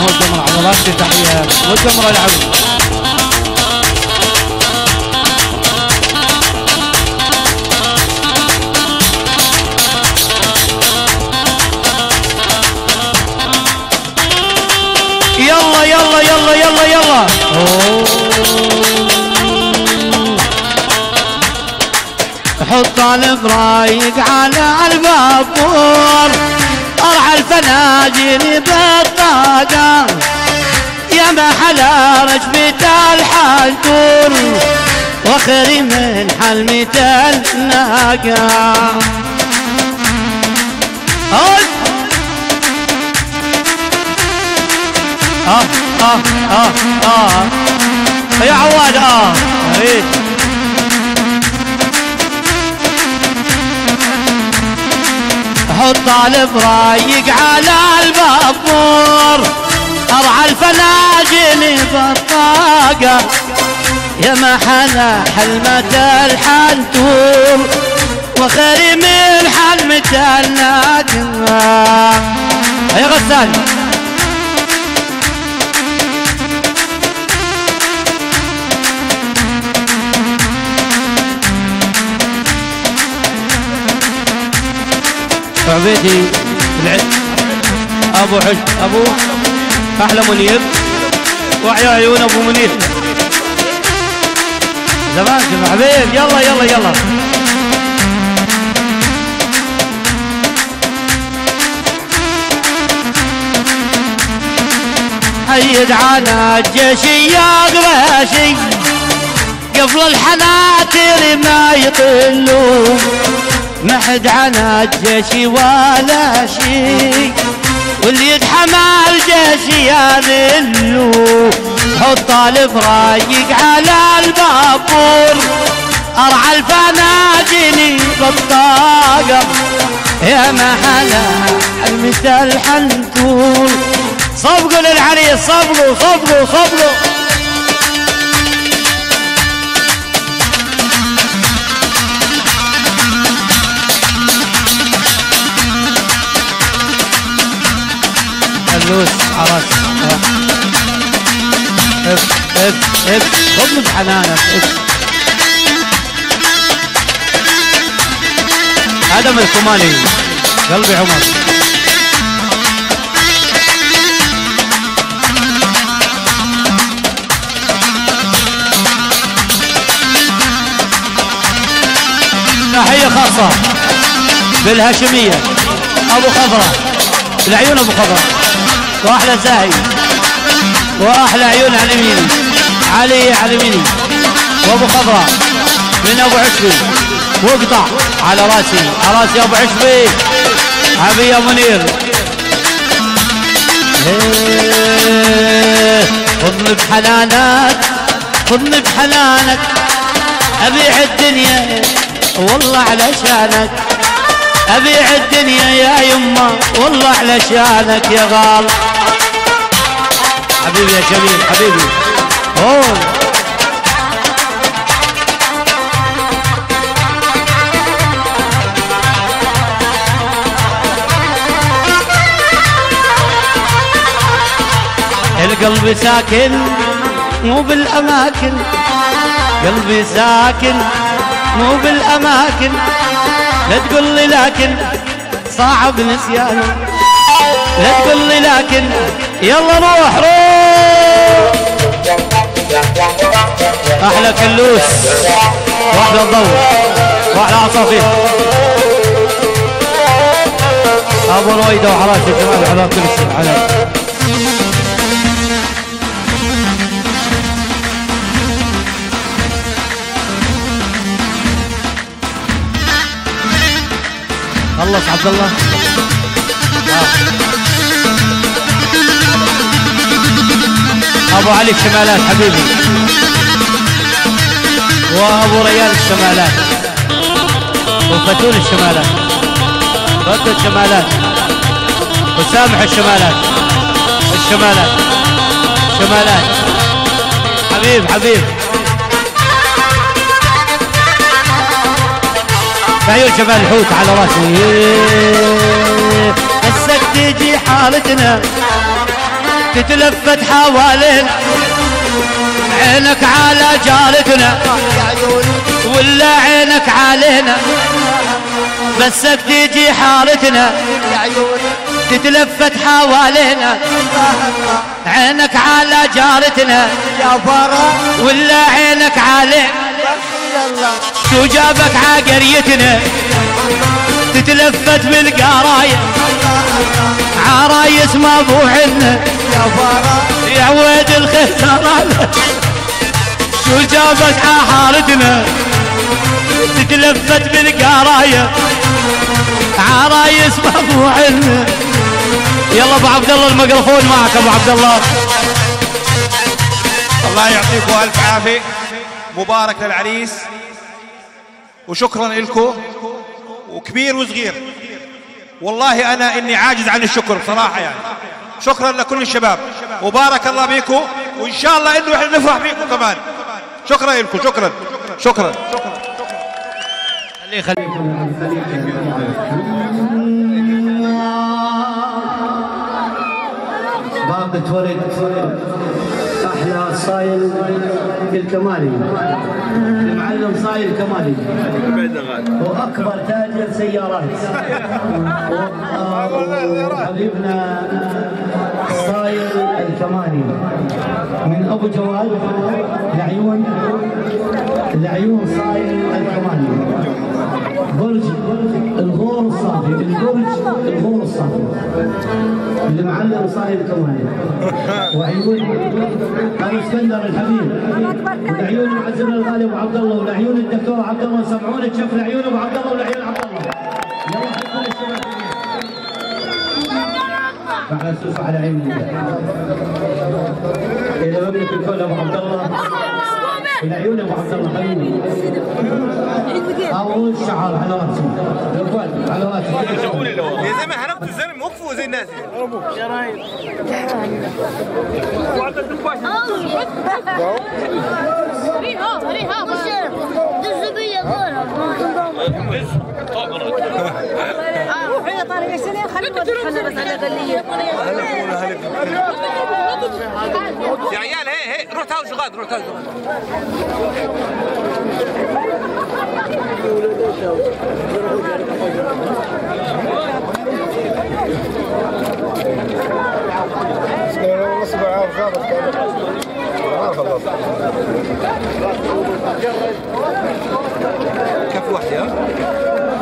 والجمرة عضلات تحية والجمرة العبد يلا يلا يلا يلا يلا. حط البرايق على البابور ارعى الفناجل بالطاقة يا ما حلا رجبة الحالتور واخري من حلمة الناقة آه آه آه آه يا عواد آه. ريت حط البرايق على البابور ارعى الفناجل بالطاقة. يا حلا حلمة الحنتور وخير من حلمة الناقة يا غسان. عبيدي العد أبو حج. أبو. أحلى منير. وعيا عيون أبو منير. زمان شوف حبيب. يلا يلا يلا. حيد على الجيش يا غراشي قبل الحناتر ما يطلون. ما حد عنا الجيش ولا شي واللي يتحمى الجيش يا ذلو حط الفرايق على البابور. أرعى الفناجل بالطاقة. يا محلا المثل حنتور صفقوا للعريس صفقوا صفقوا صفقوا. فلوس عرس إف إف إف. خذ بحنانك إف. هذا من الصومالي قلبي عمر. تحية خاصة. بالهاشمية. أبو خضرة. العيون أبو خضرة. وأحلى زاهي وأحلى عيون على يميني علي على يميني وأبو خضراء من أبو عشبي واقطع على راسي على راسي أبو عشبي حبي يا منير. إيه، خذني بحنانك خذني بحنانك ابيع الدنيا والله علشانك ابيع الدنيا يا يما والله علشانك يا غال حبيبي يا جميل حبيبي. أوه. قلبي ساكن مو بالأماكن قلبي ساكن مو بالأماكن. لا تقول لي لكن صعب نسيانه. لا تقول لي لكن يلا روح روح أحلى كلوس. واحلى الضوء. واحلى عصافير. أبو رويدة وحراش الجمال على كل شيء على خلص عبد الله. آه. أبو علي الشمالات حبيبي. وأبو ريال الشمالات. وفتون الشمالات. فتون الشمالات. وسامح الشمالات. الشمالات. الشمالات. حبيب حبيب. بعيون شمال الحوت على راسي. بسك تيجي حالتنا تتلفت حوالين عينك على جارتنا ولا عينك علينا. بسك تيجي حالتنا تتلفت حوالينا عينك على جارتنا يا ولا عينك علينا. شو جابك عقريتنا؟ تتلفت بالقراية. عرايس ما بوحنا يا عويد الخسران شو جابك حارتنا تتلفت بالقراية. عرايس ما بوحنا يلا ابو عبد الله الميكروفون معك ابو عبد الله. الله يعطيكم ألف عافية. مبارك للعريس. وشكرا لكم وكبير وصغير والله أنا اني عاجز عن الشكر صراحة يعني شكرا لكل الشباب وبارك الله بيكم وان شاء الله انه إحنا نفرح بيكم كمان شكرا لكم شكرا شكرا خليه خليه أحلى صايل الكمالي المعلم صايل كمالي. وأكبر تاجر سيارات. وحبيبنا صايل الكمالي. من أبو جواد لعيون لعيون صايل الكمالي. برج الغور الصافي البرج الغور الصافي. المعلم صايل كمالي وعيون أبو اسكندر الحبيب والعيون معزمنا الغالي أبو عبد الله والعيون الدكتور عبد الله سمعونا تشوف العيون أبو عبد الله والعيون عبد الله. كل الشباب بعد نشوف على عيني إلى مملك الكل أبو عبد الله. العيون أبو عبد الله. حبيبي اول على راسي الكل على راسي يا زلمه حرقت الزلمه وقفوا زي الناس ريها ريها الزبية روحي يا يا عيال هي هي روح تعالوا شغال روح تعالوا شغال كف واحدة ها؟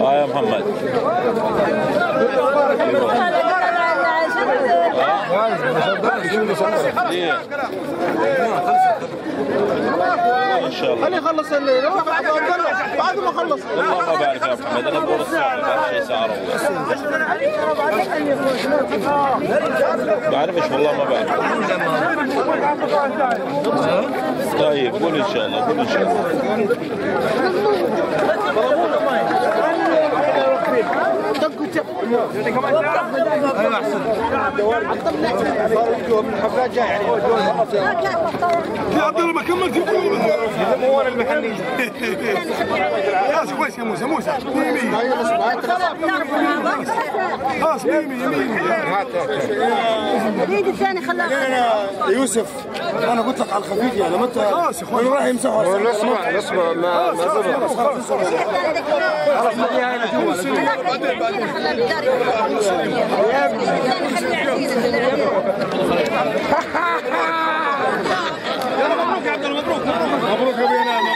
آه يا محمد. خليه يخلص بعد ما خلص. والله ما بعرف يا الساعة ما روح بعرفش والله ما بعرف طيب قول ان شاء الله قول ان شاء الله يا عبد الله ما كملت هو المحلي خلاص كويس يا موسى موسى العيد الثاني خلاها يوسف أنا قلت لك على الخفيف يعني ما انت خلاص يا اخوان راح يمسحوا اسمع اسمع ما ما مبروك يا بينا